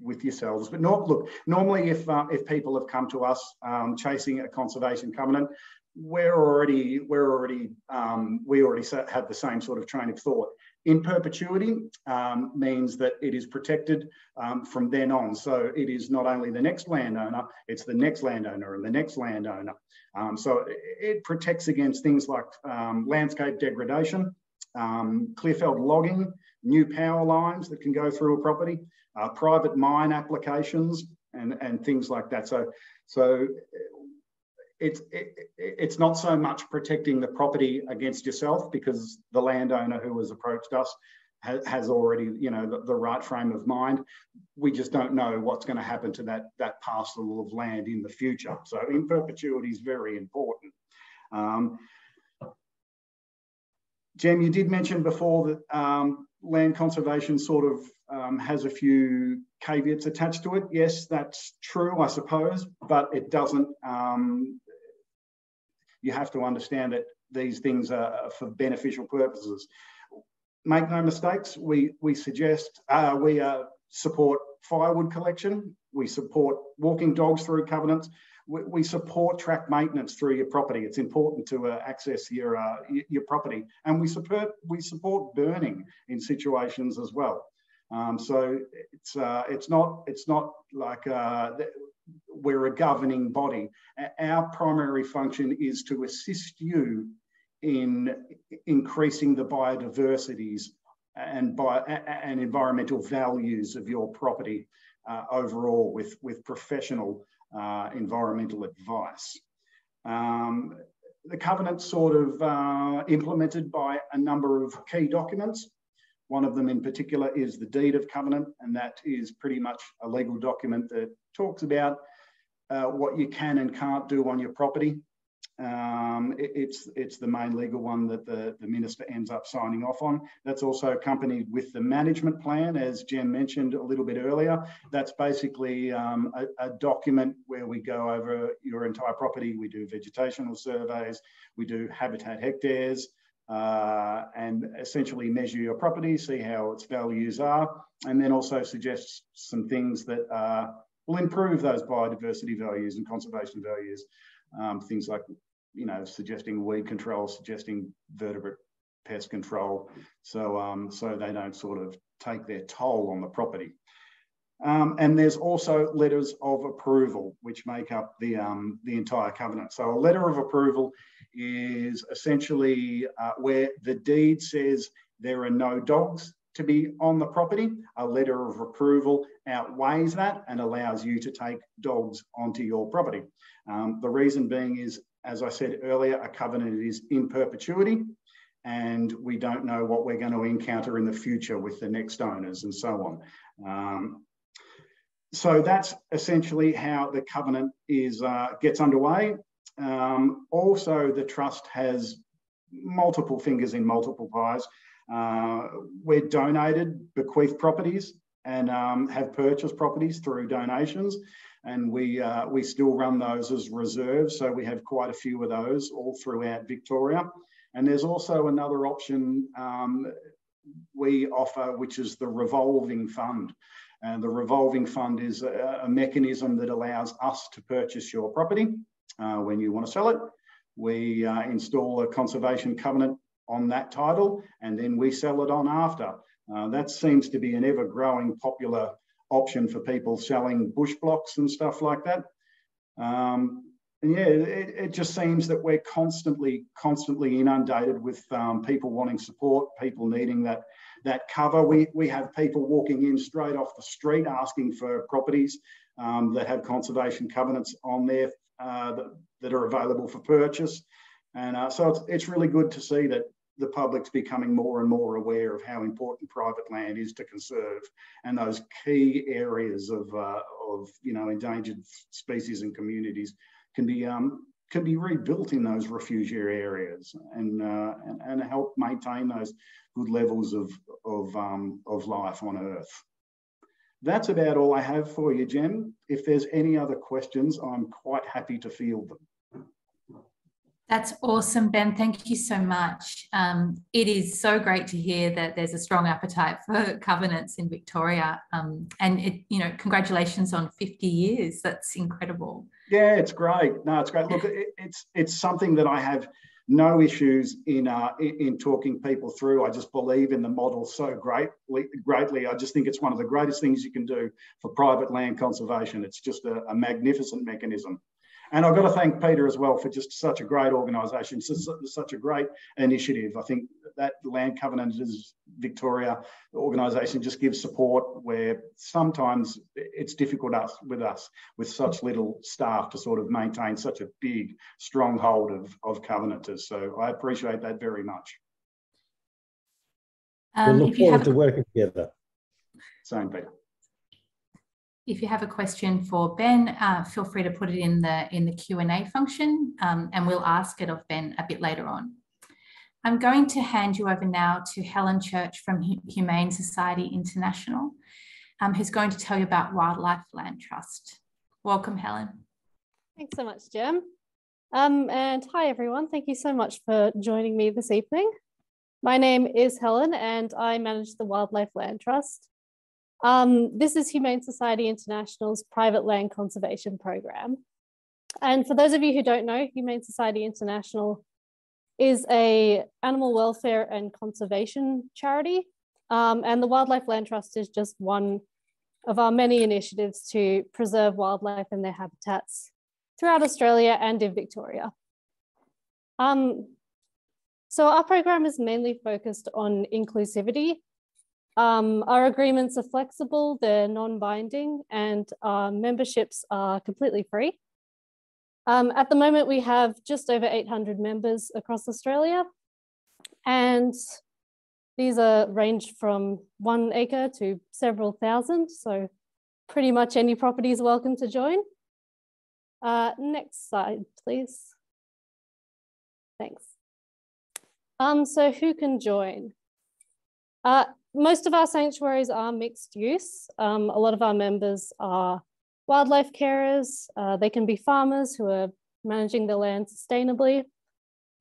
Speaker 4: with yourselves but not look normally if uh, if people have come to us um, chasing a conservation covenant we're already we're already um, we already have the same sort of train of thought in perpetuity um, means that it is protected um, from then on. So it is not only the next landowner, it's the next landowner and the next landowner. Um, so it protects against things like um, landscape degradation, um, clearfelt logging, new power lines that can go through a property, uh, private mine applications, and, and things like that. So, so it's it, it's not so much protecting the property against yourself because the landowner who has approached us has, already you know the, the, right frame of mind. We just don't know what's going to happen to that that parcel of land in the future. So in perpetuity is very important. Um, Jem, you did mention before that um, land conservation sort of um, has a few caveats attached to it. Yes, that's true, I suppose, but it doesn't. Um, you have to understand that these things are for beneficial purposes. Make no mistakes. We we suggest uh, we uh, support firewood collection. We support walking dogs through covenants we, we support track maintenance through your property. It's important to uh, access your uh, your property, and we support we support burning in situations as well. Um, so it's uh, it's not it's not like uh, we're a governing body. Our primary function is to assist you in increasing the biodiversities and by and environmental values of your property uh, overall with with professional uh, environmental advice. Um, the covenant's sort of uh, implemented by a number of key documents. One of them in particular is the deed of covenant, and that is pretty much a legal document that talks about uh, what you can and can't do on your property um, it, it's it's the main legal one that the, the minister ends up signing off on. That's also accompanied with the management plan, as Jen mentioned a little bit earlier. That's basically um, a, a, document where we go over your entire property. We do vegetational surveys, we do habitat hectares, uh, and essentially measure your property, see how its values are, and then also suggest some things that uh, will improve those biodiversity values and conservation values. Um, things like you know, suggesting weed control, suggesting vertebrate pest control, so um, so they don't sort of take their toll on the property. Um, and there's also letters of approval, which make up the um, the entire covenant. So a letter of approval is essentially uh, where the deed says there are no dogs to be on the property. A letter of approval outweighs that and allows you to take dogs onto your property. Um, the reason being is as I said earlier, a covenant is in perpetuity and we don't know what we're going to encounter in the future with the next owners and so on. Um, so that's essentially how the covenant is uh, gets underway. Um, also, the trust has multiple fingers in multiple pies. Uh, we're donated, bequeathed properties and um, have purchased properties through donations and we uh, we still run those as reserves. So we have quite a few of those all throughout Victoria. And there's also another option um, we offer, which is the revolving fund. And the revolving fund is a, a mechanism that allows us to purchase your property uh, when you want to sell it. We uh, install a conservation covenant on that title and then we sell it on after. Uh, that seems to be an ever growing popular option for people selling bush blocks and stuff like that. Um, and yeah, it, it, just seems that we're constantly, constantly inundated with um, people wanting support, people needing that that cover. We we have people walking in straight off the street asking for properties um, that have conservation covenants on there uh, that, that are available for purchase. And uh, so it's, it's really good to see that the public's becoming more and more aware of how important private land is to conserve and those key areas of, uh, of you know, endangered species and communities can be, um, can be rebuilt in those refugiary areas and, uh, and, and, help maintain those good levels of, of, um, of life on Earth. That's about all I have for you, Jen. If there's any other questions, I'm quite happy to field them.
Speaker 1: That's awesome, Ben. Thank you so much. Um, it is so great to hear that there's a strong appetite for covenants in Victoria. Um, and it, you know, congratulations on 50 years. That's incredible.
Speaker 4: Yeah, it's great. No, it's great. Look, it, it's it's something that I have no issues in, uh, in talking people through. I just believe in the model so greatly. Greatly, I just think it's one of the greatest things you can do for private land conservation. It's just a, a magnificent mechanism. And I've got to thank Peter as well for just such a great organisation, such a great initiative. I think that Land Covenanters Victoria organisation just gives support where sometimes it's difficult us, with us with such little staff to sort of maintain such a big stronghold of, of Covenanters. So I appreciate that very much.
Speaker 3: Um, we look forward to working together.
Speaker 4: Same, Peter.
Speaker 1: If you have a question for Ben, uh, feel free to put it in the in the Q&A function um, and we'll ask it of Ben a bit later on. I'm going to hand you over now to Helen Church from Humane Society International, um, who's going to tell you about Wildlife Land Trust. Welcome, Helen.
Speaker 5: Thanks so much, Jem. Um, and hi, everyone. Thank you so much for joining me this evening. My name is Helen and I manage the Wildlife Land Trust. Um, this is Humane Society International's private land conservation program. And for those of you who don't know, Humane Society International is a animal welfare and conservation charity. Um, and the Wildlife Land Trust is just one of our many initiatives to preserve wildlife and their habitats throughout Australia and in Victoria. Um, so our program is mainly focused on inclusivity um, our agreements are flexible, they're non-binding, and our memberships are completely free. Um, at the moment, we have just over 800 members across Australia, and these are range from one acre to several thousand, so pretty much any property is welcome to join. Uh, next slide, please. Thanks. Um, so who can join? Uh, most of our sanctuaries are mixed use. Um, a lot of our members are wildlife carers. Uh, they can be farmers who are managing the land sustainably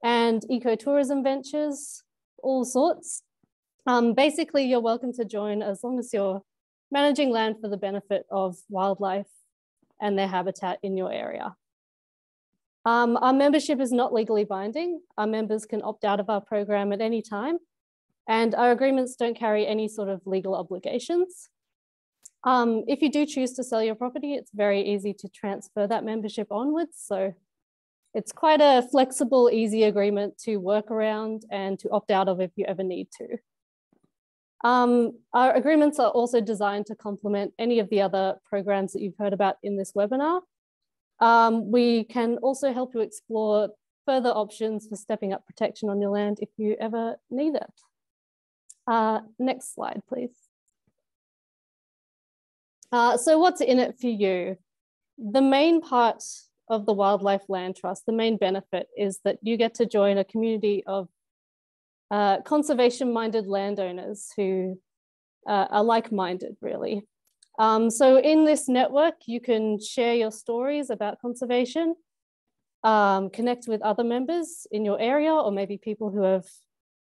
Speaker 5: and ecotourism ventures, all sorts. Um, basically, you're welcome to join as long as you're managing land for the benefit of wildlife and their habitat in your area. Um, our membership is not legally binding. Our members can opt out of our program at any time and our agreements don't carry any sort of legal obligations. Um, if you do choose to sell your property, it's very easy to transfer that membership onwards. So it's quite a flexible, easy agreement to work around and to opt out of if you ever need to. Um, our agreements are also designed to complement any of the other programs that you've heard about in this webinar. Um, we can also help you explore further options for stepping up protection on your land if you ever need it. Uh, next slide, please. Uh, so what's in it for you? The main part of the Wildlife Land Trust, the main benefit is that you get to join a community of uh, conservation-minded landowners who uh, are like-minded, really. Um, so in this network, you can share your stories about conservation, um, connect with other members in your area, or maybe people who have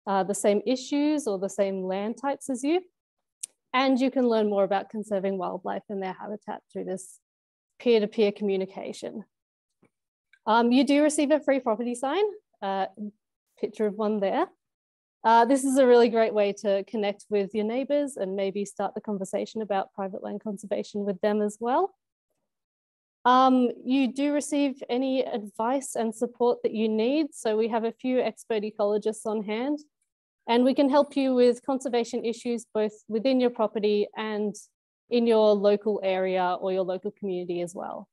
Speaker 5: uh, the same issues or the same land types as you. And you can learn more about conserving wildlife and their habitat through this peer-to-peer -peer communication. Um, you do receive a free property sign, uh, picture of one there. Uh, this is a really great way to connect with your neighbors and maybe start the conversation about private land conservation with them as well. Um, you do receive any advice and support that you need. So we have a few expert ecologists on hand and we can help you with conservation issues both within your property and in your local area or your local community as well.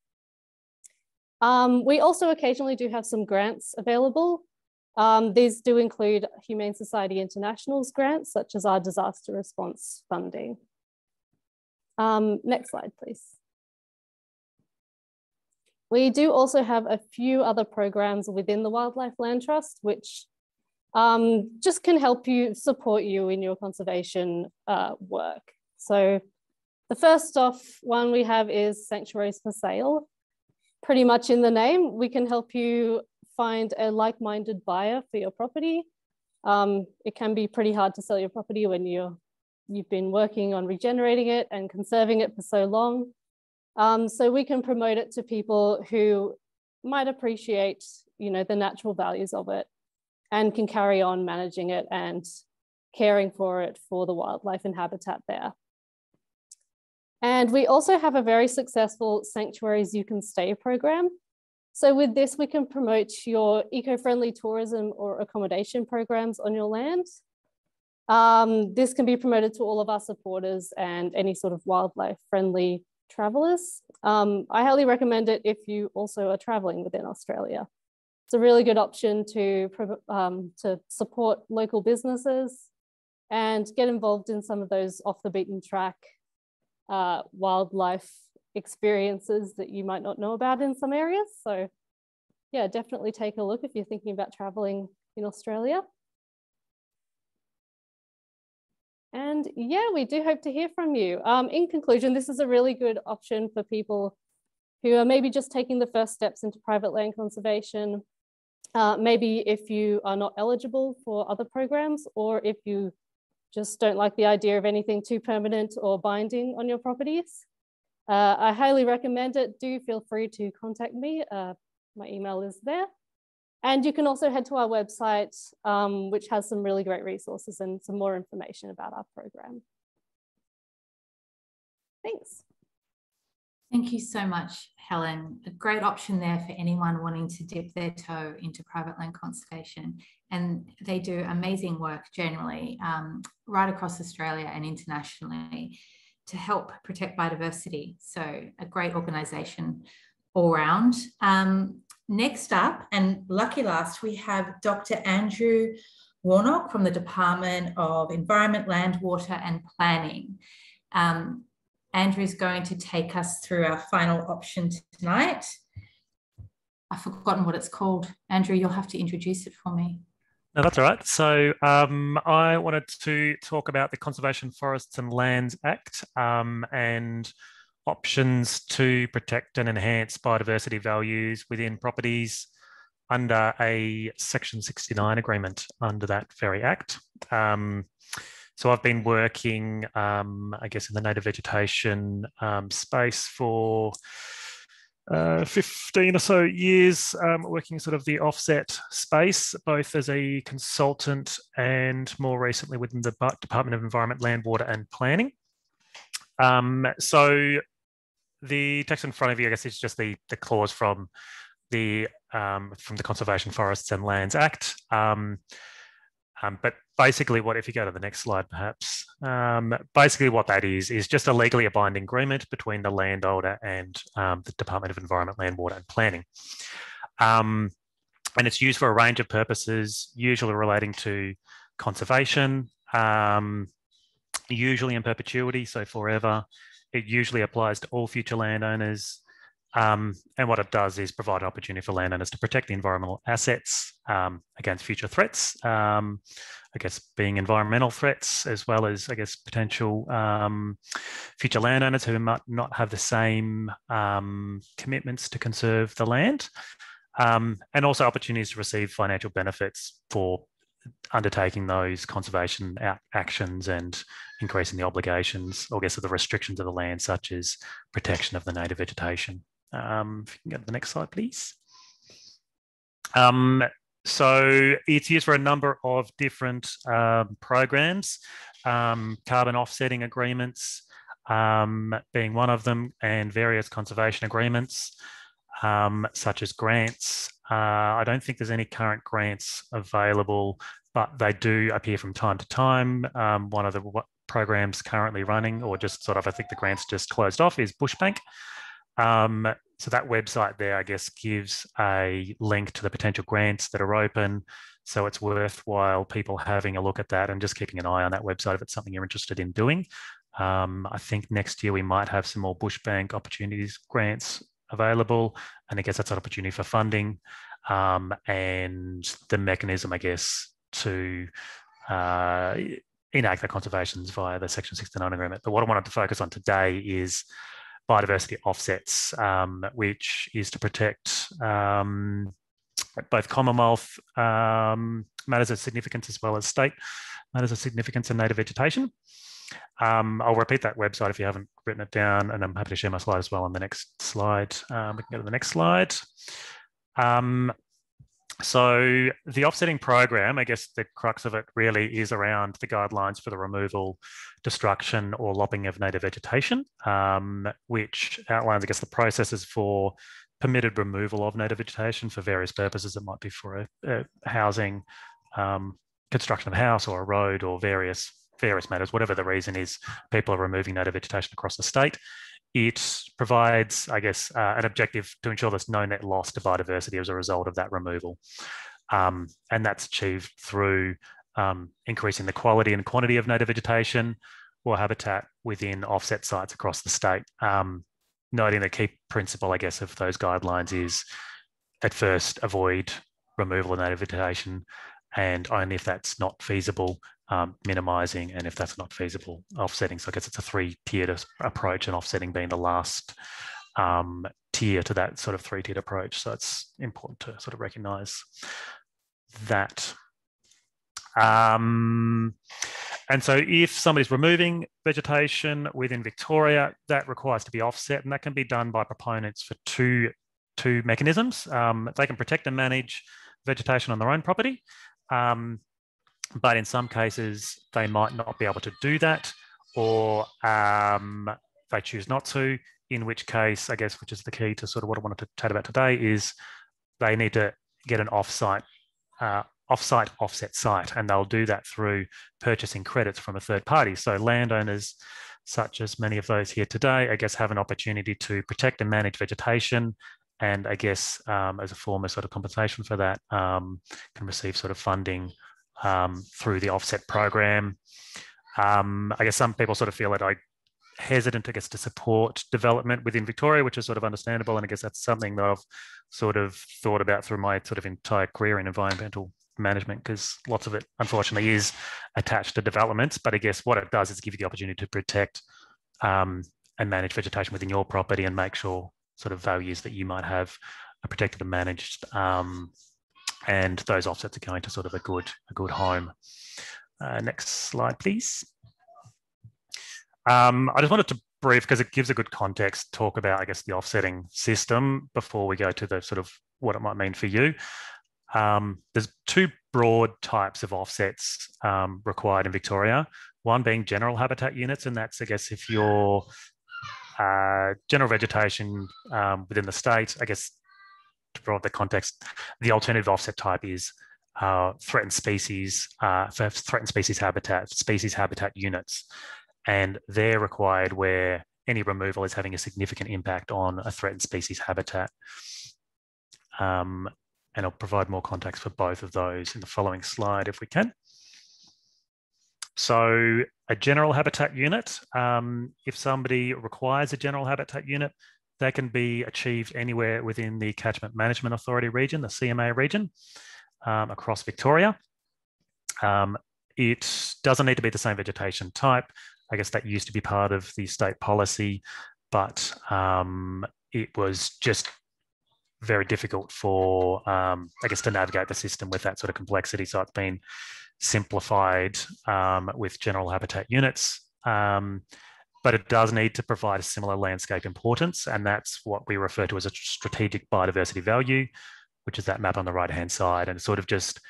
Speaker 5: Um, we also occasionally do have some grants available. Um, these do include Humane Society International's grants, such as our disaster response funding. Um, next slide, please. We do also have a few other programs within the Wildlife Land Trust, which um, just can help you support you in your conservation uh, work. So the first off one we have is Sanctuaries for Sale. Pretty much in the name, we can help you find a like-minded buyer for your property. Um, it can be pretty hard to sell your property when you're, you've been working on regenerating it and conserving it for so long. Um, so we can promote it to people who might appreciate you know, the natural values of it and can carry on managing it and caring for it for the wildlife and habitat there. And we also have a very successful Sanctuaries You Can Stay program. So with this, we can promote your eco-friendly tourism or accommodation programs on your land. Um, this can be promoted to all of our supporters and any sort of wildlife friendly travelers. Um, I highly recommend it if you also are traveling within Australia. It's a really good option to, um, to support local businesses and get involved in some of those off the beaten track uh, wildlife experiences that you might not know about in some areas. So yeah, definitely take a look if you're thinking about traveling in Australia. And yeah, we do hope to hear from you. Um, in conclusion, this is a really good option for people who are maybe just taking the first steps into private land conservation. Uh, maybe if you are not eligible for other programs or if you just don't like the idea of anything too permanent or binding on your properties. Uh, I highly recommend it. Do feel free to contact me. Uh, my email is there. And you can also head to our website, um, which has some really great resources and some more information about our program. Thanks.
Speaker 1: Thank you so much, Helen. A great option there for anyone wanting to dip their toe into private land conservation. And they do amazing work generally um, right across Australia and internationally to help protect biodiversity. So a great organisation all round. Um, Next up, and lucky last, we have Dr. Andrew Warnock from the Department of Environment, Land, Water and Planning. Um, Andrew is going to take us through our final option tonight. I've forgotten what it's called. Andrew, you'll have to introduce it for me.
Speaker 6: No, that's all right. So um, I wanted to talk about the Conservation Forests and Lands Act um, and options to protect and enhance biodiversity values within properties under a Section 69 agreement under that very Act. Um, so I've been working, um, I guess, in the native vegetation um, space for uh, 15 or so years, um, working sort of the offset space, both as a consultant and more recently within the Department of Environment, Land, Water and Planning. Um, so the text in front of you, I guess, is just the, the clause from the um, from the Conservation Forests and Lands Act. Um, um, but basically, what if you go to the next slide, perhaps? Um, basically, what that is is just a legally binding agreement between the landowner and um, the Department of Environment, Land, Water, and Planning. Um, and it's used for a range of purposes, usually relating to conservation, usually in perpetuity, so forever. It usually applies to all future landowners. Um, and what it does is provide an opportunity for landowners to protect the environmental assets um, against future threats. Um, I guess being environmental threats, as well as I guess potential um, future landowners who might not have the same um, commitments to conserve the land, um, and also opportunities to receive financial benefits for undertaking those conservation actions and increasing the obligations, or I guess, of the restrictions of the land, such as protection of the native vegetation. Um, if you can go to the next slide, please. Um, so it's used for a number of different um, programs, um, carbon offsetting agreements um, being one of them, and various conservation agreements, um, such as grants. Uh, I don't think there's any current grants available but they do appear from time to time. One of the programs currently running, or just sort of, I think the grants just closed off, is Bushbank. Um, so that website there, I guess, gives a link to the potential grants that are open. So it's worthwhile people having a look at that and just keeping an eye on that website if it's something you're interested in doing. Um, I think next year we might have some more Bushbank opportunities grants available, and I guess that's an opportunity for funding um, and the mechanism, I guess, to uh, enact the conservations via the Section 69 agreement. But what I wanted to focus on today is biodiversity offsets, um, which is to protect um, both Commonwealth um, matters of significance as well as state matters of significance and native vegetation. Um, I'll repeat that website if you haven't written it down, and I'm happy to share my slide as well on the next slide. Um, we can go to the next slide. Um, so the offsetting program, I guess the crux of it really is around the guidelines for the removal, destruction or lopping of native vegetation, um, which outlines, I guess, the processes for permitted removal of native vegetation for various purposes. It might be for a, a housing, um, construction of a house or a road or various various matters, whatever the reason is, people are removing native vegetation across the state. It provides, I guess, uh, an objective to ensure there's no net loss to biodiversity as a result of that removal. Um, and that's achieved through um, increasing the quality and quantity of native vegetation or habitat within offset sites across the state. Um, noting the key principle, I guess, of those guidelines is at first avoid removal of native vegetation and only if that's not feasible, um, minimizing, and if that's not feasible, offsetting. So I guess it's a three-tiered approach, and offsetting being the last um, tier to that sort of three-tiered approach. So it's important to sort of recognize that. Um, and so if somebody's removing vegetation within Victoria, that requires to be offset, and that can be done by proponents for two, two mechanisms. Um, they can protect and manage vegetation on their own property, um, but in some cases, they might not be able to do that, or um, they choose not to, in which case, I guess, which is the key to sort of what I wanted to chat about today, is they need to get an offsite uh, offsite offset site, and they'll do that through purchasing credits from a third party. So landowners, such as many of those here today, I guess have an opportunity to protect and manage vegetation, and I guess um, as a form of sort of compensation for that, um, can receive sort of funding um, through the offset program. Um, I guess some people sort of feel that I hesitant, I guess, to support development within Victoria, which is sort of understandable. And I guess that's something that I've sort of thought about through my sort of entire career in environmental management because lots of it unfortunately is attached to developments but i guess what it does is give you the opportunity to protect um, and manage vegetation within your property and make sure sort of values that you might have are protected and managed um, and those offsets are going to sort of a good a good home. Uh, next slide please. Um, i just wanted to brief because it gives a good context talk about i guess the offsetting system before we go to the sort of what it might mean for you. Um, there's two broad types of offsets um, required in Victoria. One being general habitat units, and that's, I guess, if you're uh, general vegetation um, within the state, I guess, to provide the context, the alternative offset type is uh, threatened species, uh, for threatened species habitat, species habitat units. And they're required where any removal is having a significant impact on a threatened species habitat. Um, and I'll provide more context for both of those in the following slide if we can. So a general habitat unit, um, if somebody requires a general habitat unit, that can be achieved anywhere within the Catchment Management Authority region, the CMA region, um, across Victoria. Um, it doesn't need to be the same vegetation type. I guess that used to be part of the state policy, but um, it was just very difficult for, um, I guess, to navigate the system with that sort of complexity. So it's been simplified um, with general habitat units. But it does need to provide a similar landscape importance. And that's what we refer to as a strategic biodiversity value, which is that map on the right hand side. And sort of just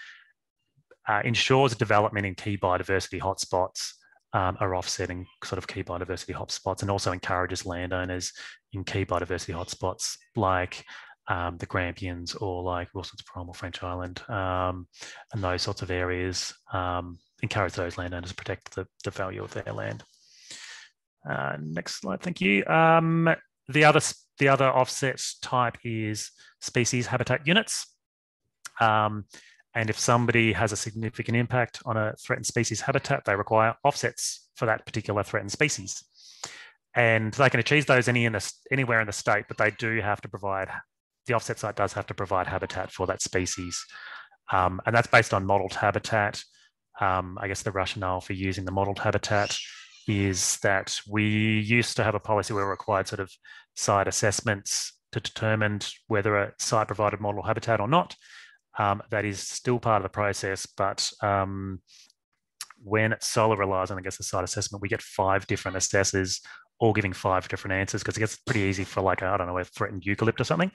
Speaker 6: uh, ensures development in key biodiversity hotspots um, are offsetting sort of key biodiversity hotspots and also encourages landowners in key biodiversity hotspots like um, the Grampians or like Wilson's or French Island um, and those sorts of areas, um, encourage those landowners to protect the, the value of their land. Uh, next slide, thank you. Um, the other the other offset type is species habitat units. Um, and if somebody has a significant impact on a threatened species habitat, they require offsets for that particular threatened species. And they can achieve those any in the, anywhere in the state, but they do have to provide the offset site does have to provide habitat for that species. Um, and that's based on modeled habitat. Um, I guess the rationale for using the modeled habitat is that we used to have a policy where we required sort of site assessments to determine whether a site provided model habitat or not. Um, that is still part of the process, but um, when SOLA relies on, I guess, the site assessment, we get five different assessors all giving five different answers because it gets pretty easy for like, I don't know, a threatened eucalypt or something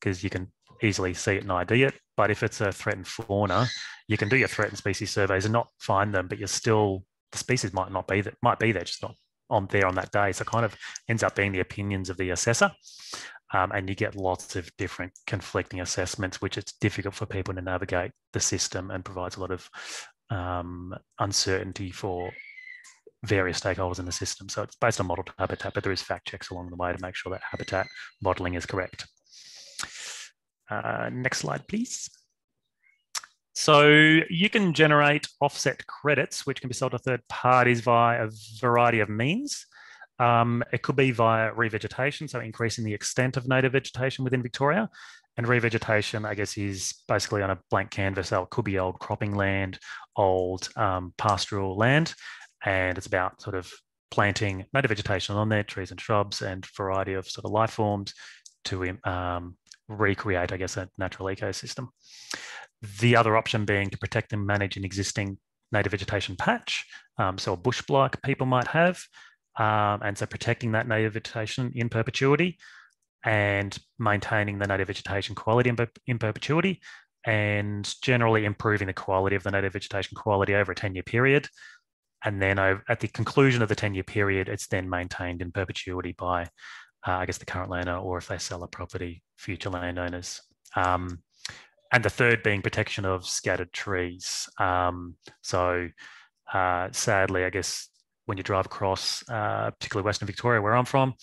Speaker 6: because you can easily see it and ID it. But if it's a threatened fauna, you can do your threatened species surveys and not find them, but you're still the species might not be that might be there, just not on there on that day. So kind of ends up being the opinions of the assessor. Um, and you get lots of different conflicting assessments, which it's difficult for people to navigate the system and provides a lot of um, uncertainty for various stakeholders in the system. So it's based on model habitat, but there is fact checks along the way to make sure that habitat modeling is correct. Uh, next slide, please. So you can generate offset credits, which can be sold to third parties via a variety of means. Um, it could be via revegetation, so increasing the extent of native vegetation within Victoria. And revegetation, I guess, is basically on a blank canvas. So it could be old cropping land, old um, pastoral land, and it's about sort of planting native vegetation on there, trees and shrubs, and variety of sort of life forms to um, recreate, I guess, a natural ecosystem. The other option being to protect and manage an existing native vegetation patch, um, so a bush block people might have, um, and so protecting that native vegetation in perpetuity and maintaining the native vegetation quality in, in perpetuity and generally improving the quality of the native vegetation quality over a 10 year period. And then at the conclusion of the 10 year period, it's then maintained in perpetuity by, uh, I guess, the current landowner, or if they sell a property, future landowners. Um, and the third being protection of scattered trees. Um, so uh, sadly, I guess when you drive across, uh, particularly Western Victoria, where I'm from,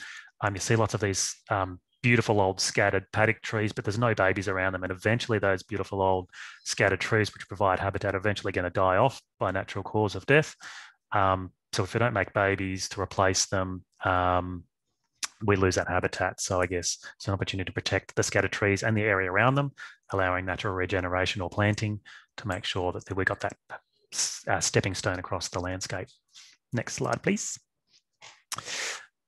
Speaker 6: um, you see lots of these um, beautiful old scattered paddock trees, but there's no babies around them. And eventually, those beautiful old scattered trees, which provide habitat, are eventually going to die off by natural cause of death. Um, so if we don't make babies to replace them, um, we lose that habitat. So I guess it's an opportunity to protect the scattered trees and the area around them, allowing natural regeneration or planting to make sure that we got that uh, stepping stone across the landscape. Next slide, please.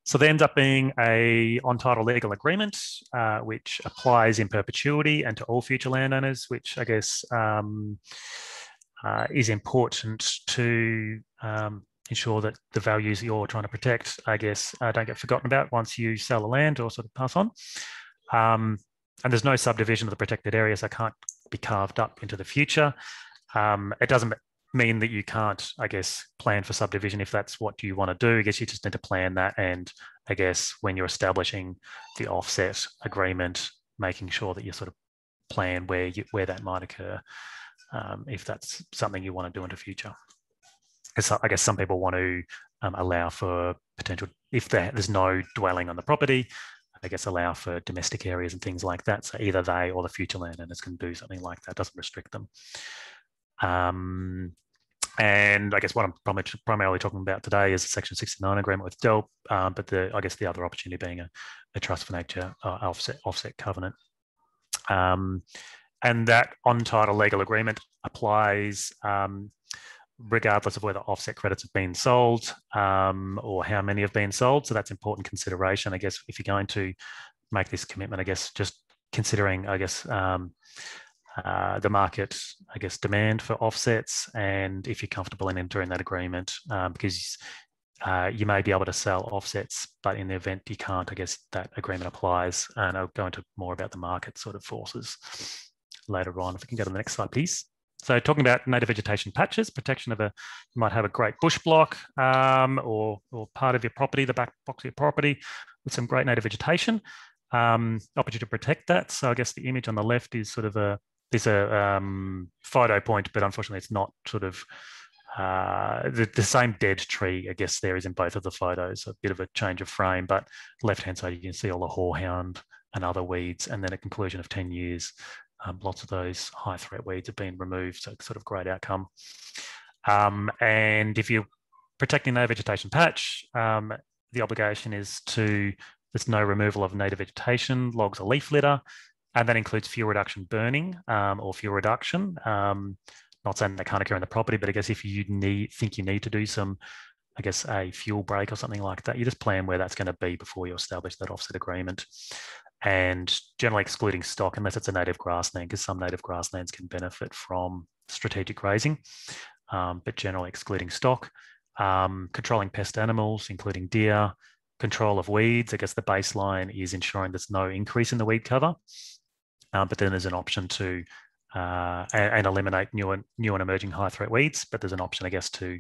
Speaker 6: So there ends up being a on-title legal agreement, uh, which applies in perpetuity and to all future landowners, which I guess um, uh, is important to um, ensure that the values you're trying to protect, I guess, uh, don't get forgotten about once you sell the land or sort of pass on. Um, and there's no subdivision of the protected area, so can't be carved up into the future. Um, it doesn't mean that you can't, I guess, plan for subdivision if that's what you want to do. I guess you just need to plan that. And I guess when you're establishing the offset agreement, making sure that you sort of plan where you, where that might occur, um, if that's something you want to do in the future. I guess some people want to um, allow for potential, if there's no dwelling on the property, I guess allow for domestic areas and things like that. So either they or the future landowners can do something like that, doesn't restrict them. Um, and I guess what I'm primarily talking about today is Section 69 agreement with DELWP, um, but the I guess the other opportunity being a, a trust for nature uh, offset, offset covenant. Um, and that on title legal agreement applies um, regardless of whether offset credits have been sold um, or how many have been sold. So that's important consideration, I guess, if you're going to make this commitment, I guess, just considering, I guess, um, uh, the market, I guess, demand for offsets, and if you're comfortable in entering that agreement, um, because uh, you may be able to sell offsets, but in the event you can't, I guess that agreement applies. And I'll go into more about the market sort of forces later on. If we can go to the next slide, please. So talking about native vegetation patches, protection of a, you might have a great bush block um, or, or part of your property, the back box of your property with some great native vegetation. Um, opportunity to protect that. So I guess the image on the left is sort of a, there's a um, photo point, but unfortunately it's not sort of uh, the, the same dead tree, I guess there is in both of the photos, a bit of a change of frame, but left-hand side, you can see all the horehound and other weeds. And then a conclusion of 10 years, um, lots of those high threat weeds have been removed. So sort of great outcome. Um, and if you're protecting no vegetation patch, um, the obligation is to, there's no removal of native vegetation, logs or leaf litter, and that includes fuel reduction burning um, or fuel reduction. Um, not saying that can't occur in the property, but I guess if you need think you need to do some, I guess a fuel break or something like that, you just plan where that's going to be before you establish that offset agreement and generally excluding stock unless it's a native grassland, because some native grasslands can benefit from strategic grazing, um, but generally excluding stock. Um, controlling pest animals, including deer, control of weeds. I guess the baseline is ensuring there's no increase in the weed cover, um, but then there's an option to uh, and, and, eliminate new and new and emerging high threat weeds. But there's an option, I guess, to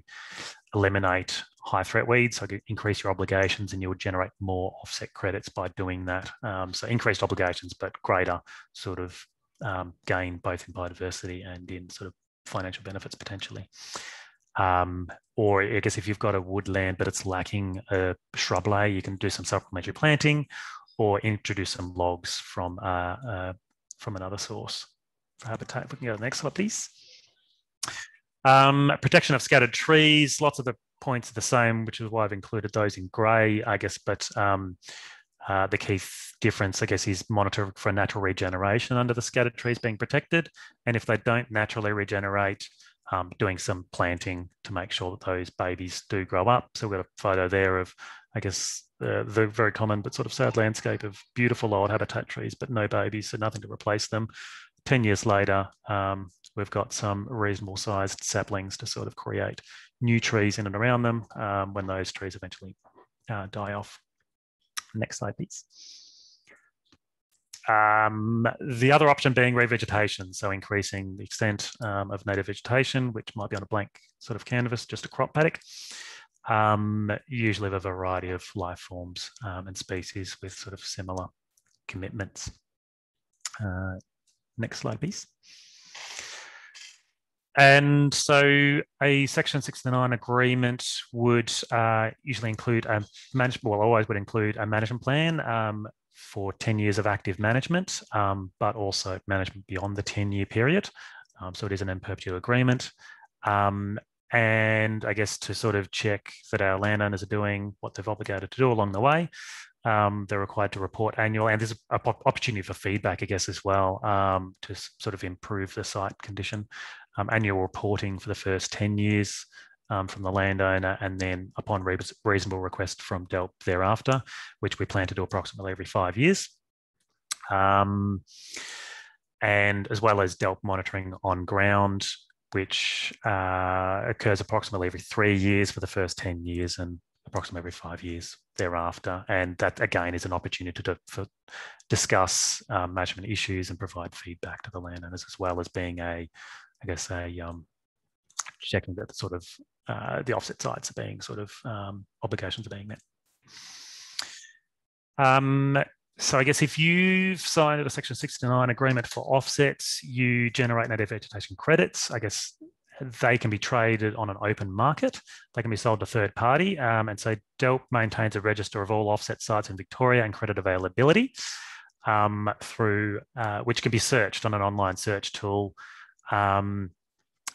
Speaker 6: eliminate high threat weeds, so increase your obligations and you'll generate more offset credits by doing that. Um, so increased obligations, but greater sort of um, gain both in biodiversity and in sort of financial benefits potentially. Um, or I guess if you've got a woodland but it's lacking a shrub layer, you can do some supplementary planting or introduce some logs from uh, uh, from another source for habitat. We can go to the next slide, please. Um, protection of scattered trees, lots of the points are the same, which is why I've included those in grey, I guess, but um, uh, the key difference, I guess, is monitor for natural regeneration under the scattered trees being protected. And if they don't naturally regenerate, um, doing some planting to make sure that those babies do grow up. So we've got a photo there of, I guess, uh, the very common but sort of sad landscape of beautiful old habitat trees, but no babies, so nothing to replace them. 10 years later, um, we've got some reasonable sized saplings to sort of create new trees in and around them um, when those trees eventually uh, die off. Next slide, please. Um, the other option being revegetation, so increasing the extent um, of native vegetation, which might be on a blank sort of canvas, just a crop paddock. Um, usually of a variety of life forms um, and species with sort of similar commitments. Uh, next slide, please. And so a Section 69 agreement would uh, usually include a management, well, always would include a management plan um, for 10 years of active management, um, but also management beyond the 10 year period. Um, so it is an in perpetuity agreement. Um, and I guess to sort of check that our landowners are doing what they've obligated to do along the way, um, they're required to report annual, and there's an opportunity for feedback, I guess, as well, um, to sort of improve the site condition. Um, annual reporting for the first 10 years um, from the landowner, and then upon re reasonable request from DELWP thereafter, which we plan to do approximately every five years. Um, and as well as DELWP monitoring on ground, which uh, occurs approximately every three years for the first 10 years and approximately every five years thereafter. And that again is an opportunity to, discuss um, management issues and provide feedback to the landowners as well as being a, I guess, a um, checking that the sort of uh, the offset sites are being sort of um, obligations are being met. Um, so I guess if you've signed a Section 69 agreement for offsets, you generate native vegetation credits. I guess they can be traded on an open market. They can be sold to third party. Um, and so DELWP maintains a register of all offset sites in Victoria and credit availability um, through, uh, which can be searched on an online search tool. Um,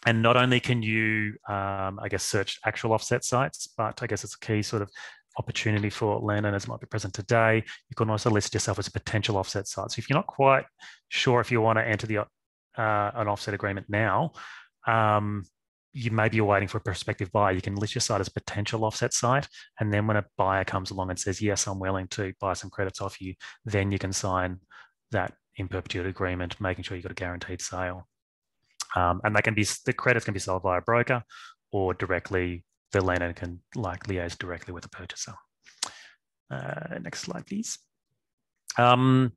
Speaker 6: and not only can you, um, I guess, search actual offset sites, but I guess it's a key sort of opportunity for landowners might be present today. You can also list yourself as a potential offset site. So if you're not quite sure if you want to enter the uh, an offset agreement now, um, you may be waiting for a prospective buyer. You can list your site as potential offset site. And then when a buyer comes along and says, yes, I'm willing to buy some credits off you, then you can sign that in perpetuity agreement, making sure you've got a guaranteed sale. Um, and they can be the credits can be sold via a broker or directly the landowner can like liaise directly with the purchaser. Uh, next slide, please. Um,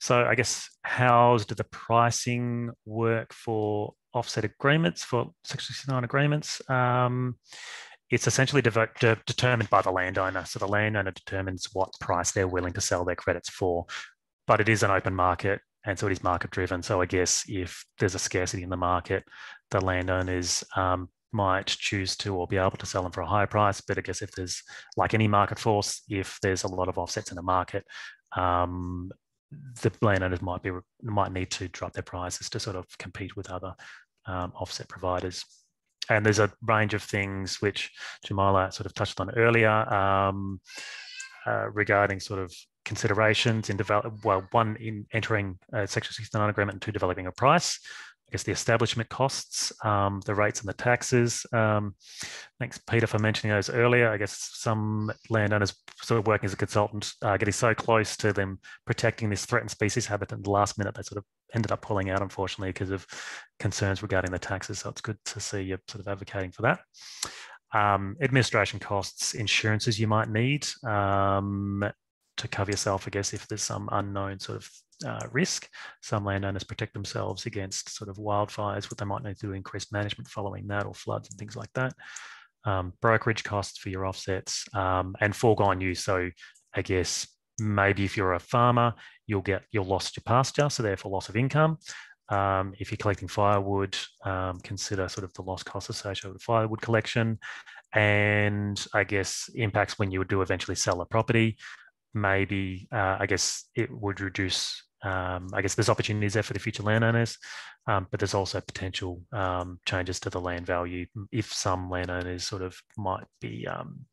Speaker 6: so I guess how did the pricing work for offset agreements, for Section 69 agreements? Um, it's essentially de de determined by the landowner. So the landowner determines what price they're willing to sell their credits for, but it is an open market and so it is market driven. So I guess if there's a scarcity in the market, the landowners um, might choose to or be able to sell them for a higher price. But I guess if there's like any market force, if there's a lot of offsets in the market, um, the landowners might be might need to drop their prices to sort of compete with other um, offset providers. And there's a range of things which Jamila sort of touched on earlier um, uh, regarding sort of considerations in develop well one in entering a section 69 agreement and two developing a price I guess the establishment costs, um, the rates and the taxes. Um, thanks, Peter, for mentioning those earlier. I guess some landowners sort of working as a consultant, uh, getting so close to them protecting this threatened species habitat in the last minute, they sort of ended up pulling out, unfortunately, because of concerns regarding the taxes. So it's good to see you sort of advocating for that. Um, administration costs, insurances you might need um, to cover yourself, I guess, if there's some unknown sort of uh, risk. Some landowners protect themselves against sort of wildfires, what they might need to do increased management following that or floods and things like that. um, brokerage costs for your offsets, um, and foregone use. So I guess maybe if you're a farmer, you'll get you'll lost your pasture, so therefore loss of income. Um, if you're collecting firewood, um, consider sort of the lost costs associated with firewood collection, and I guess impacts when you would do eventually sell a property. Maybe uh, I guess it would reduce um, I guess there's opportunities there for the future landowners, um, but there's also potential um, changes to the land value if some landowners sort of might be um,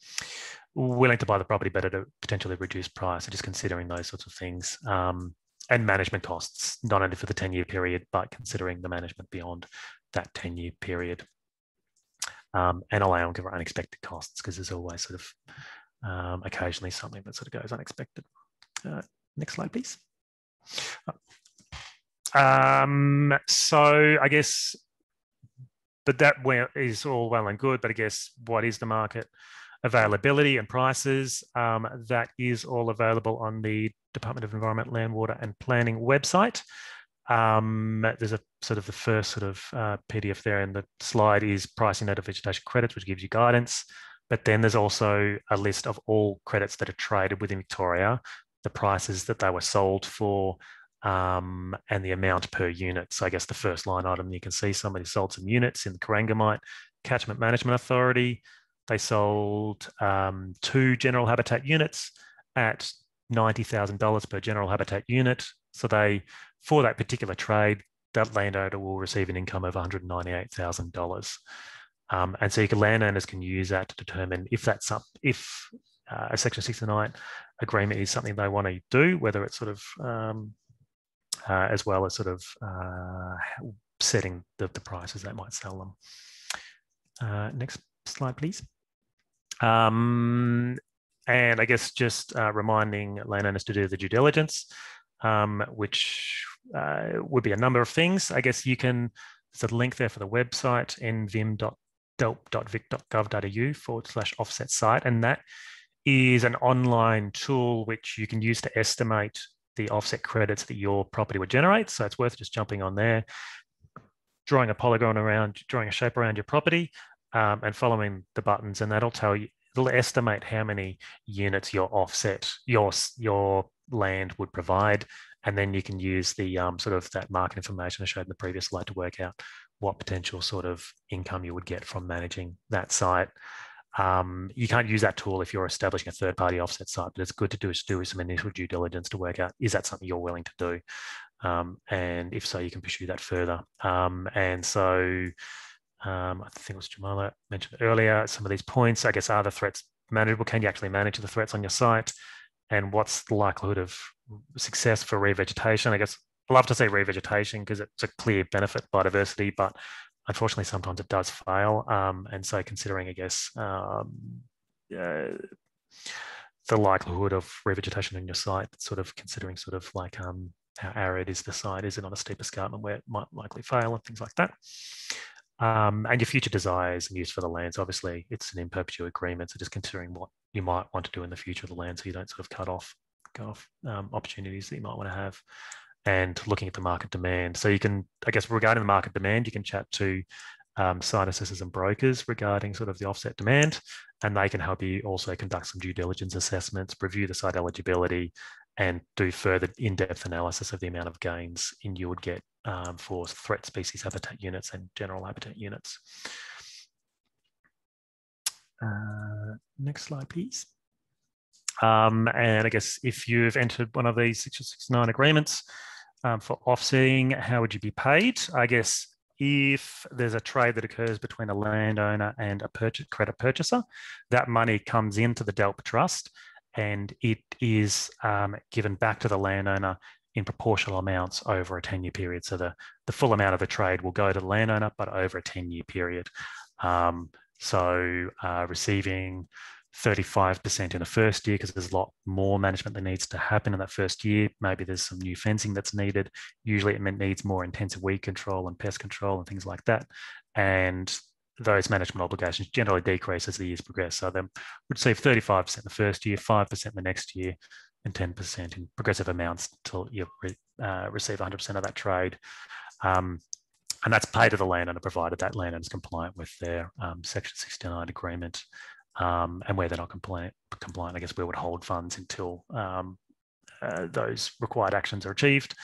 Speaker 6: willing to buy the property but at a potentially reduced price. So just considering those sorts of things um, and management costs, not only for the 10 year period, but considering the management beyond that 10 year period. Um, and allowing for unexpected costs because there's always sort of occasionally something that sort of goes unexpected. Uh, next slide, please. Um, so I guess, but that is all well and good. But I guess what is the market availability and prices? Um, that is all available on the Department of Environment, Land, Water and Planning website. Um, there's a sort of the first sort of uh, PDF there, and the slide is pricing native vegetation credits, which gives you guidance. But then there's also a list of all credits that are traded within Victoria the prices that they were sold for, um, and the amount per unit. So I guess the first line item, you can see somebody sold some units in the Corangamite Catchment Management Authority. They sold um, two general habitat units at $90,000 per general habitat unit. So they, for that particular trade, that landowner will receive an income of $198,000. Um, and so you can, landowners can use that to determine if that's up, if uh, a Section 69 agreement is something they want to do, whether it's sort of um, uh, as well as sort of uh, setting the, the prices they might sell them. Uh, next slide, please. Um, and I guess just uh, reminding landowners to do the due diligence, um, which uh, would be a number of things. I guess you can, there's a link there for the website, nvim.delwp.vic.gov.au forward slash offset site. And that is an online tool which you can use to estimate the offset credits that your property would generate. So it's worth just jumping on there, drawing a polygon around, drawing a shape around your property um, and following the buttons and that'll tell you, it'll estimate how many units your offset, your, your land would provide. And then you can use the um, sort of that market information I showed in the previous slide to work out what potential sort of income you would get from managing that site. Um, you can't use that tool if you're establishing a third party offset site, but it's good to do is do some initial due diligence to work out is that something you're willing to do? Um, and if so, you can pursue that further. Um, and so um, I think it was Jamala mentioned earlier, some of these points, I guess, are the threats manageable? Can you actually manage the threats on your site? And what's the likelihood of success for revegetation? I guess love to say revegetation because it's a clear benefit biodiversity, but unfortunately, sometimes it does fail. Um, and so, considering, I guess, um, uh, the likelihood of revegetation in your site, sort of considering sort of like um, how arid is the site, is it on a steep escarpment where it might likely fail, and things like that. Um, and your future desires and use for the lands. Obviously, it's an in perpetuity agreement, so just considering what you might want to do in the future of the land, so you don't sort of cut off, cut off um, opportunities that you might want to have and looking at the market demand. So you can, I guess, regarding the market demand, you can chat to um, site assessors and brokers regarding sort of the offset demand, and they can help you also conduct some due diligence assessments, review the site eligibility, and do further in-depth analysis of the amount of gains in you would get um, for threat species habitat units and general habitat units. Uh, next slide, please. Um, and I guess if you've entered one of these 669 agreements, um, for offsetting, how would you be paid? I guess if there's a trade that occurs between a landowner and a purchase, credit purchaser, that money comes into the DELWP trust and it is um, given back to the landowner in proportional amounts over a 10 year period. So the, the full amount of a trade will go to the landowner, but over a 10 year period. Um, so uh, receiving 35% in the first year because there's a lot more management that needs to happen in that first year. Maybe there's some new fencing that's needed. Usually it needs more intensive weed control and pest control and things like that. And those management obligations generally decrease as the years progress. So they receive 35% in the first year, 5% the next year, and 10% in progressive amounts until you re, uh, receive 100% of that trade. Um, and that's paid to the landowner provided that landowner is compliant with their um, Section 69 agreement. Um, and where they're not compliant, compliant, I guess we would hold funds until um, uh, those required actions are achieved,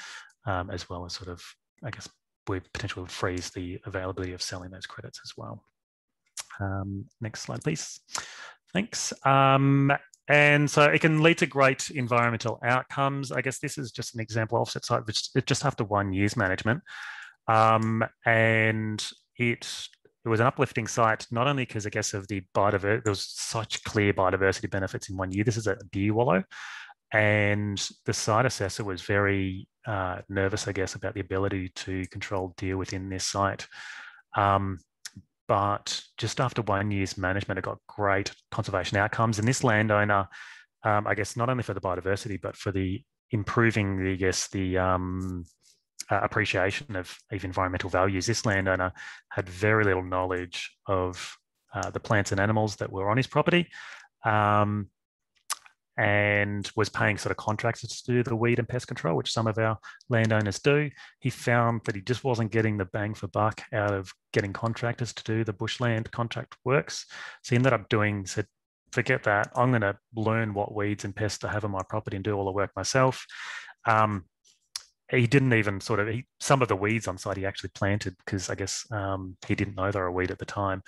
Speaker 6: um, as well as sort of, I guess, we potentially would freeze the availability of selling those credits as well. Um, next slide, please. Thanks. Um, and so it can lead to great environmental outcomes. I guess this is just an example offset site, which just after one year's management. Um, and it it was an uplifting site, not only because I guess of the biodiversity, there was such clear biodiversity benefits in one year. This is a deer wallow. And the site assessor was very uh, nervous, I guess, about the ability to control deer within this site. Um, but just after one year's management, it got great conservation outcomes. And this landowner, um, I guess, not only for the biodiversity, but for the improving, the, I guess, the um, uh, appreciation of, of environmental values, this landowner had very little knowledge of uh, the plants and animals that were on his property. Um, and was paying sort of contractors to do the weed and pest control, which some of our landowners do. He found that he just wasn't getting the bang for buck out of getting contractors to do the bushland contract works. So he ended up doing, said, forget that. I'm going to learn what weeds and pests to have on my property and do all the work myself. Um, he didn't even sort of he, some of the weeds on site he actually planted because I guess um, he didn't know they were a weed at the time.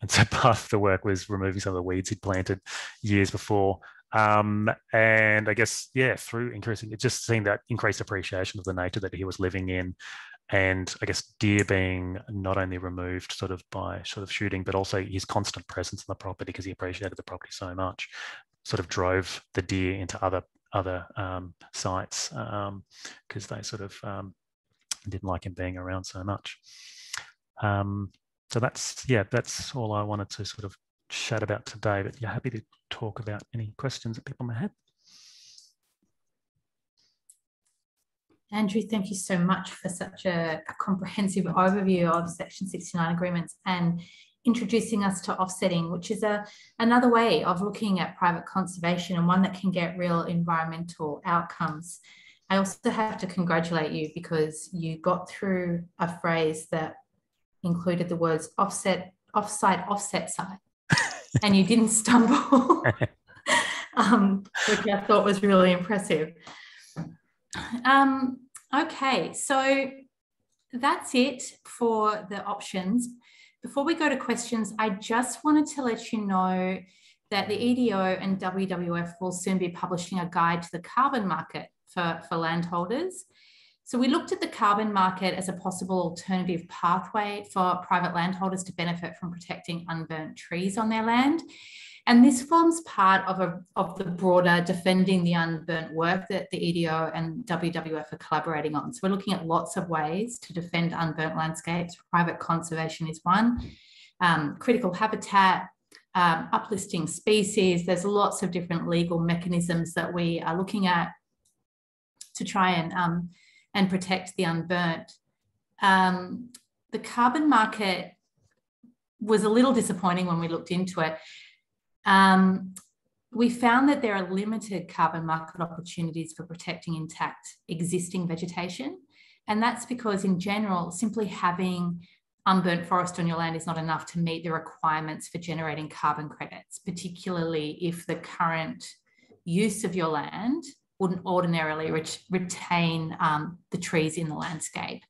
Speaker 6: And so part of the work was removing some of the weeds he'd planted years before um, and I guess, yeah, through increasing, it just seeing that increased appreciation of the nature that he was living in. And I guess deer being not only removed sort of by sort of shooting, but also his constant presence in the property because he appreciated the property so much, sort of drove the deer into other other um, sites because um, they sort of um, didn't like him being around so much. So that's yeah, that's all I wanted to sort of chat about today. But you're happy to talk about any questions that people may have.
Speaker 1: Andrew, thank you so much for such a, a, comprehensive overview of Section 69 agreements and introducing us to offsetting, which is a, another way of looking at private conservation and one that can get real environmental outcomes. I also have to congratulate you because you got through a phrase that included the words offset, offsite, offset site and you didn't stumble, um, which I thought was really impressive. Um, okay, so that's it for the options. Before we go to questions, I just wanted to let you know that the EDO and WWF will soon be publishing a guide to the carbon market for, for landholders. So we looked at the carbon market as a possible alternative pathway for private landholders to benefit from protecting unburnt trees on their land. And this forms part of, a, of the broader defending the unburnt work that the EDO and WWF are collaborating on. So we're looking at lots of ways to defend unburnt landscapes. Private conservation is one, um, critical habitat, um, uplisting species. There's lots of different legal mechanisms that we are looking at to try and um, and protect the unburnt. Um, the carbon market was a little disappointing when we looked into it. Um, we found that there are limited carbon market opportunities for protecting intact existing vegetation. And that's because, in general, simply having unburnt forest on your land is not enough to meet the requirements for generating carbon credits, particularly if the current use of your land wouldn't ordinarily ret retain um, the trees in the landscape.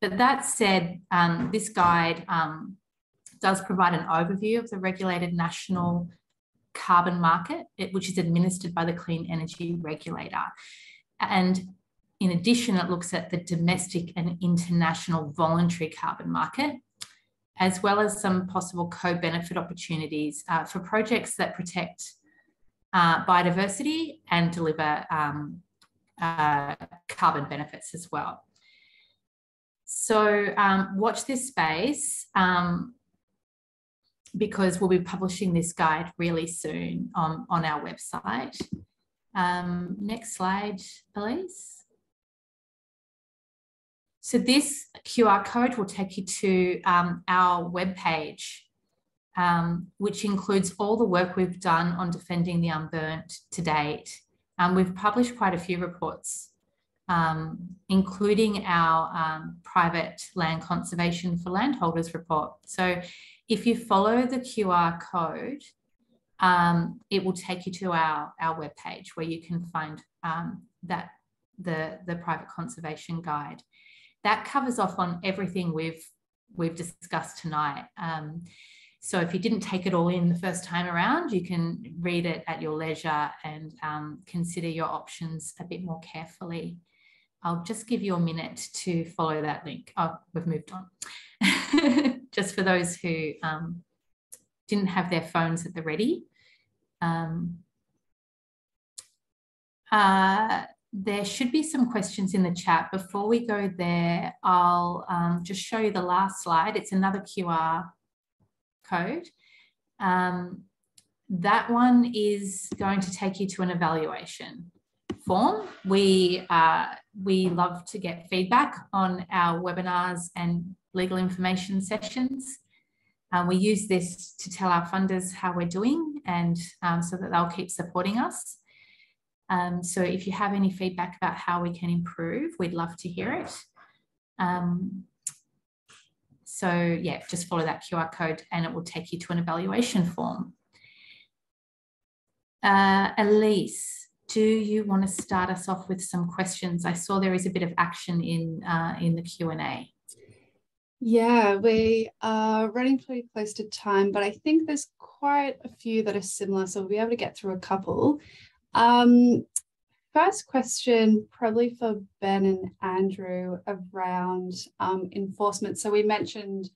Speaker 1: But that said, um, this guide um, does provide an overview of the regulated national carbon market, which is administered by the Clean Energy Regulator. And in addition, it looks at the domestic and international voluntary carbon market, as well as some possible co-benefit opportunities uh, for projects that protect uh, biodiversity and deliver um, uh, carbon benefits as well. So um, watch this space um, because we'll be publishing this guide really soon on, on our website. Um, next slide, please. So this QR code will take you to um, our webpage um, which includes all the work we've done on defending the unburnt to date. Um, we've published quite a few reports um, including our um, private land conservation for landholders report. So if you follow the QR code, um, it will take you to our, our webpage where you can find um, that the, the private conservation guide. That covers off on everything we've we've discussed tonight. Um, so if you didn't take it all in the first time around, you can read it at your leisure and um, consider your options a bit more carefully. I'll just give you a minute to follow that link. Oh, we've moved on. just for those who um, didn't have their phones at the ready. Um, uh, there should be some questions in the chat. Before we go there, I'll um, just show you the last slide. It's another QR code. Um, that one is going to take you to an evaluation form. We, uh, we love to get feedback on our webinars and legal information sessions. Uh, we use this to tell our funders how we're doing and um, so that they'll keep supporting us. Um, so if you have any feedback about how we can improve, we'd love to hear it. Um, so yeah, just follow that QR code and it will take you to an evaluation form. Uh, Elise, do you want to start us off with some questions? I saw there is a bit of action in, uh, in the Q&A.
Speaker 7: Yeah, we are running pretty close to time, but I think there's quite a few that are similar, so we'll be able to get through a couple. Um, first question, probably for Ben and Andrew around um, enforcement. So we mentioned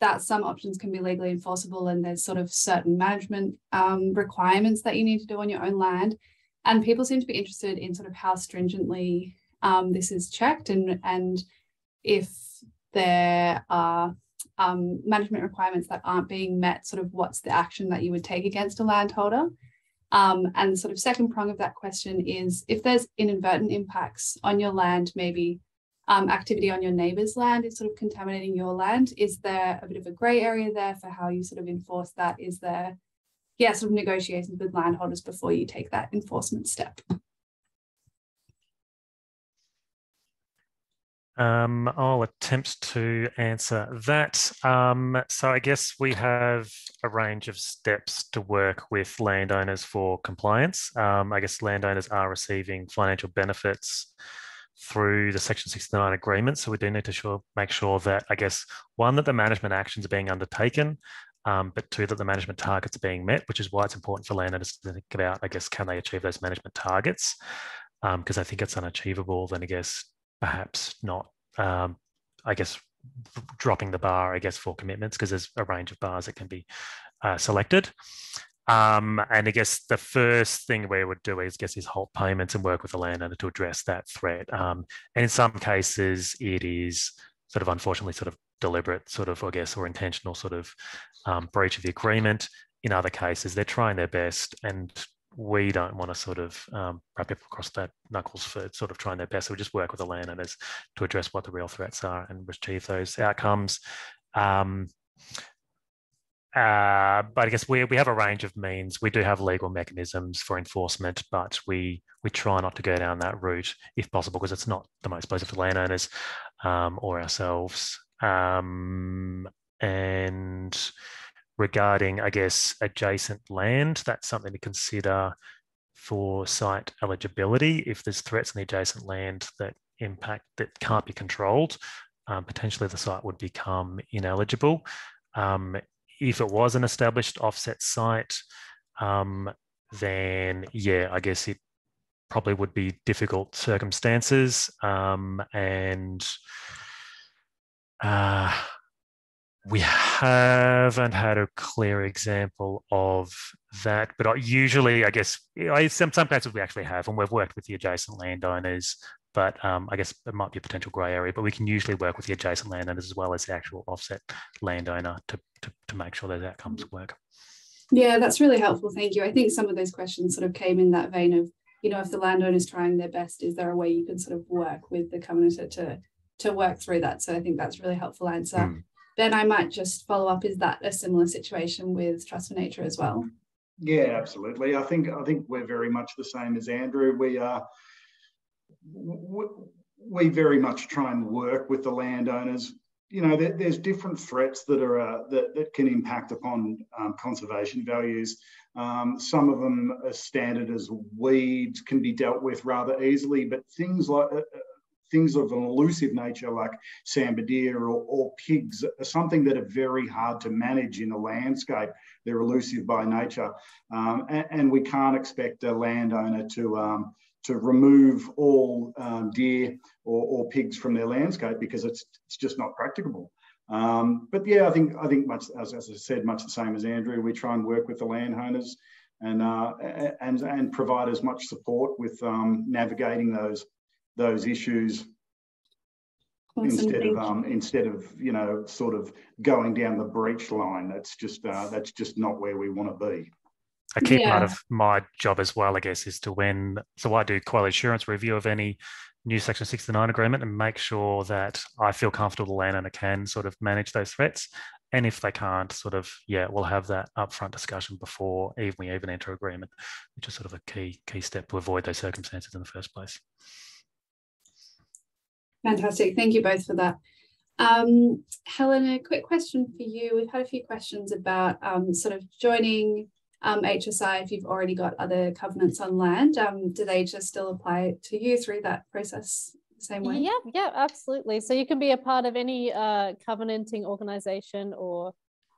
Speaker 7: that some options can be legally enforceable and there's sort of certain management um, requirements that you need to do on your own land. And people seem to be interested in sort of how stringently um, this is checked and, and if there are um, management requirements that aren't being met, sort of what's the action that you would take against a landholder. Um, and sort of second prong of that question is if there's inadvertent impacts on your land, maybe um, activity on your neighbour's land is sort of contaminating your land, is there a bit of a grey area there for how you sort of enforce that? Is there, yeah, sort of negotiations with landholders before you take that enforcement step?
Speaker 6: Um, I'll attempt to answer that. Um, so I guess we have a range of steps to work with landowners for compliance. Um, I guess landowners are receiving financial benefits through the Section 69 agreement. So we do need to sure, make sure that, I guess, one, that the management actions are being undertaken, um, but two, that the management targets are being met, which is why it's important for landowners to think about, I guess, can they achieve those management targets? Because um, I think it's unachievable, then I guess perhaps not, um, I guess, dropping the bar, I guess, for commitments because there's a range of bars that can be uh, selected. Um, and I guess the first thing we would do is guess is halt payments and work with the landowner to address that threat. Um, and in some cases, it is sort of unfortunately sort of deliberate, sort of I guess, or intentional sort of um, breach of the agreement. In other cases, they're trying their best and we don't want to sort of um, wrap people across that knuckles for sort of trying their best. So we just work with the landowners to address what the real threats are and achieve those outcomes. Um, uh, but I guess we, we have a range of means. We do have legal mechanisms for enforcement, but we we try not to go down that route if possible because it's not the most pleasant for landowners um, or ourselves. Um, and regarding, I guess, adjacent land. That's something to consider for site eligibility. If there's threats in the adjacent land that impact that can't be controlled, um, potentially the site would become ineligible. Um, if it was an established offset site, um, then yeah, I guess it probably would be difficult circumstances um, and uh, we haven't had a clear example of that, but usually, I guess, I, some, some cases we actually have, and we've worked with the adjacent landowners, but um, I guess it might be a potential grey area, but we can usually work with the adjacent landowners as well as the actual offset landowner to, to, to make sure those outcomes work.
Speaker 7: Yeah, that's really helpful. Thank you. I think some of those questions sort of came in that vein of, you know, if the landowner is trying their best, is there a way you can sort of work with the covenanter to to work through that? So I think that's really helpful answer. Mm then I might just follow up. Is that a similar situation with Trust for Nature as well?
Speaker 4: Yeah, absolutely. I think I think we're very much the same as Andrew. We are we very much try and work with the landowners. You know, there, there's different threats that are uh, that, that can impact upon um, conservation values. Um, some of them are standard as weeds can be dealt with rather easily, but things like uh, uh things of an elusive nature like sambar deer or, or, pigs are something that are very hard to manage in a landscape. They're elusive by nature, um, and, and, we can't expect a landowner to um, to remove all um, deer or, or, pigs from their landscape because it's it's just not practicable. Um, but yeah, I think I think much as, as, I said, much the same as Andrew. We try and work with the landowners and uh, and and provide as much support with um, navigating those those issues awesome. instead of um, instead of you know sort of going down the breach line. That's just uh, that's just not where we want to be
Speaker 6: a key yeah. part of my job as well, I guess, is to when so I do quality assurance review of any new Section 69 agreement and make sure that I feel comfortable and i can sort of manage those threats. And if they can't, sort of, yeah, we'll have that upfront discussion before even we even enter agreement, which is sort of a key key step to avoid those circumstances in the first place.
Speaker 7: Fantastic. Thank you both for that. Um, Helen, a quick question for you. We've had a few questions about um, sort of joining um, HSI, if you've already got other covenants on land, um, do they just still apply to you through that process the same way?
Speaker 5: Yeah, yeah, absolutely. So you can be a part of any uh, covenanting organization or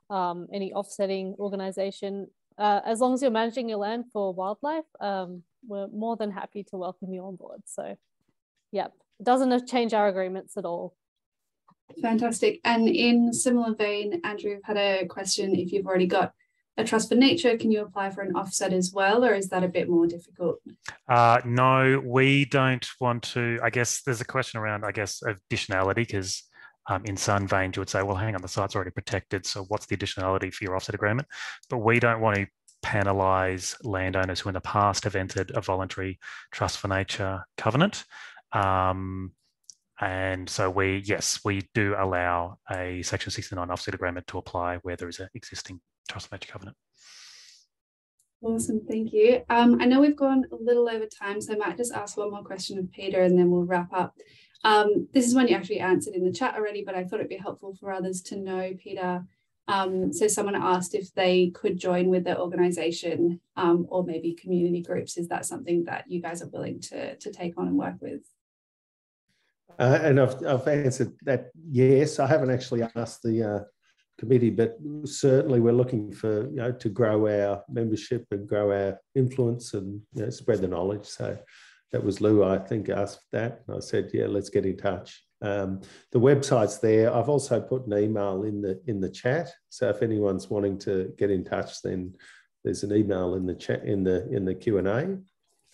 Speaker 5: um, any offsetting organization. Uh, as long as you're managing your land for wildlife, um, we're more than happy to welcome you on board. So, yeah, it doesn't change our agreements at all.
Speaker 7: Fantastic. And in similar vein, Andrew, I've had a question if you've already got a trust for nature, can you apply for an offset as well, or is that a bit more difficult?
Speaker 6: Uh, no, we don't want to. I guess there's a question around, I guess, additionality because um, in some veins you would say, well, hang on, the site's already protected, so what's the additionality for your offset agreement? But we don't want to penalise landowners who in the past have entered a voluntary trust for nature covenant. Um, and so we, yes, we do allow a Section 69 offset agreement to apply where there is an existing Trust Nature Covenant.
Speaker 7: Awesome, thank you. Um, I know we've gone a little over time, so I might just ask one more question of Peter and then we'll wrap up. Um, this is one you actually answered in the chat already, but I thought it'd be helpful for others to know, Peter. Um, so someone asked if they could join with their organisation um, or maybe community groups. Is that something that you guys are willing to, to take on and work with?
Speaker 3: Uh, and I've, I've answered that yes. I haven't actually asked the uh, committee, but certainly we're looking for you know to grow our membership and grow our influence and you know, spread the knowledge. So that was Lou, I think, asked that. And I said, yeah, let's get in touch. Um, the website's there. I've also put an email in the in the chat. So if anyone's wanting to get in touch, then there's an email in the chat in the in the Q and A.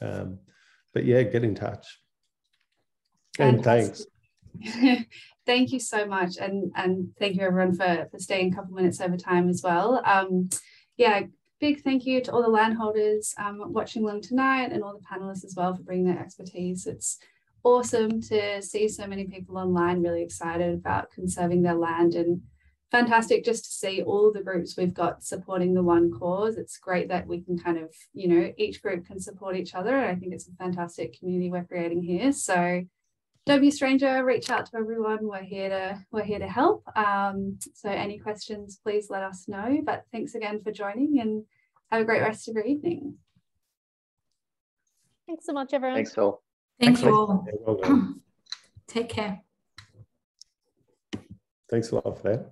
Speaker 3: Um, but yeah, get in touch. And thanks.
Speaker 7: thank you so much. And, and thank you everyone for, for staying a couple minutes over time as well. Um, yeah, big thank you to all the landholders um, watching along tonight and all the panelists as well for bringing their expertise. It's awesome to see so many people online really excited about conserving their land and fantastic just to see all the groups we've got supporting the one cause. It's great that we can kind of, you know, each group can support each other. And I think it's a fantastic community we're creating here. So don't be a stranger. Reach out to everyone. We're here to we're here to help. Um, so any questions please let us know. But thanks again for joining and have a great rest of your evening.
Speaker 5: Thanks so much everyone.
Speaker 2: Thanks all.
Speaker 1: Thank you all. Take care.
Speaker 3: Thanks a lot for that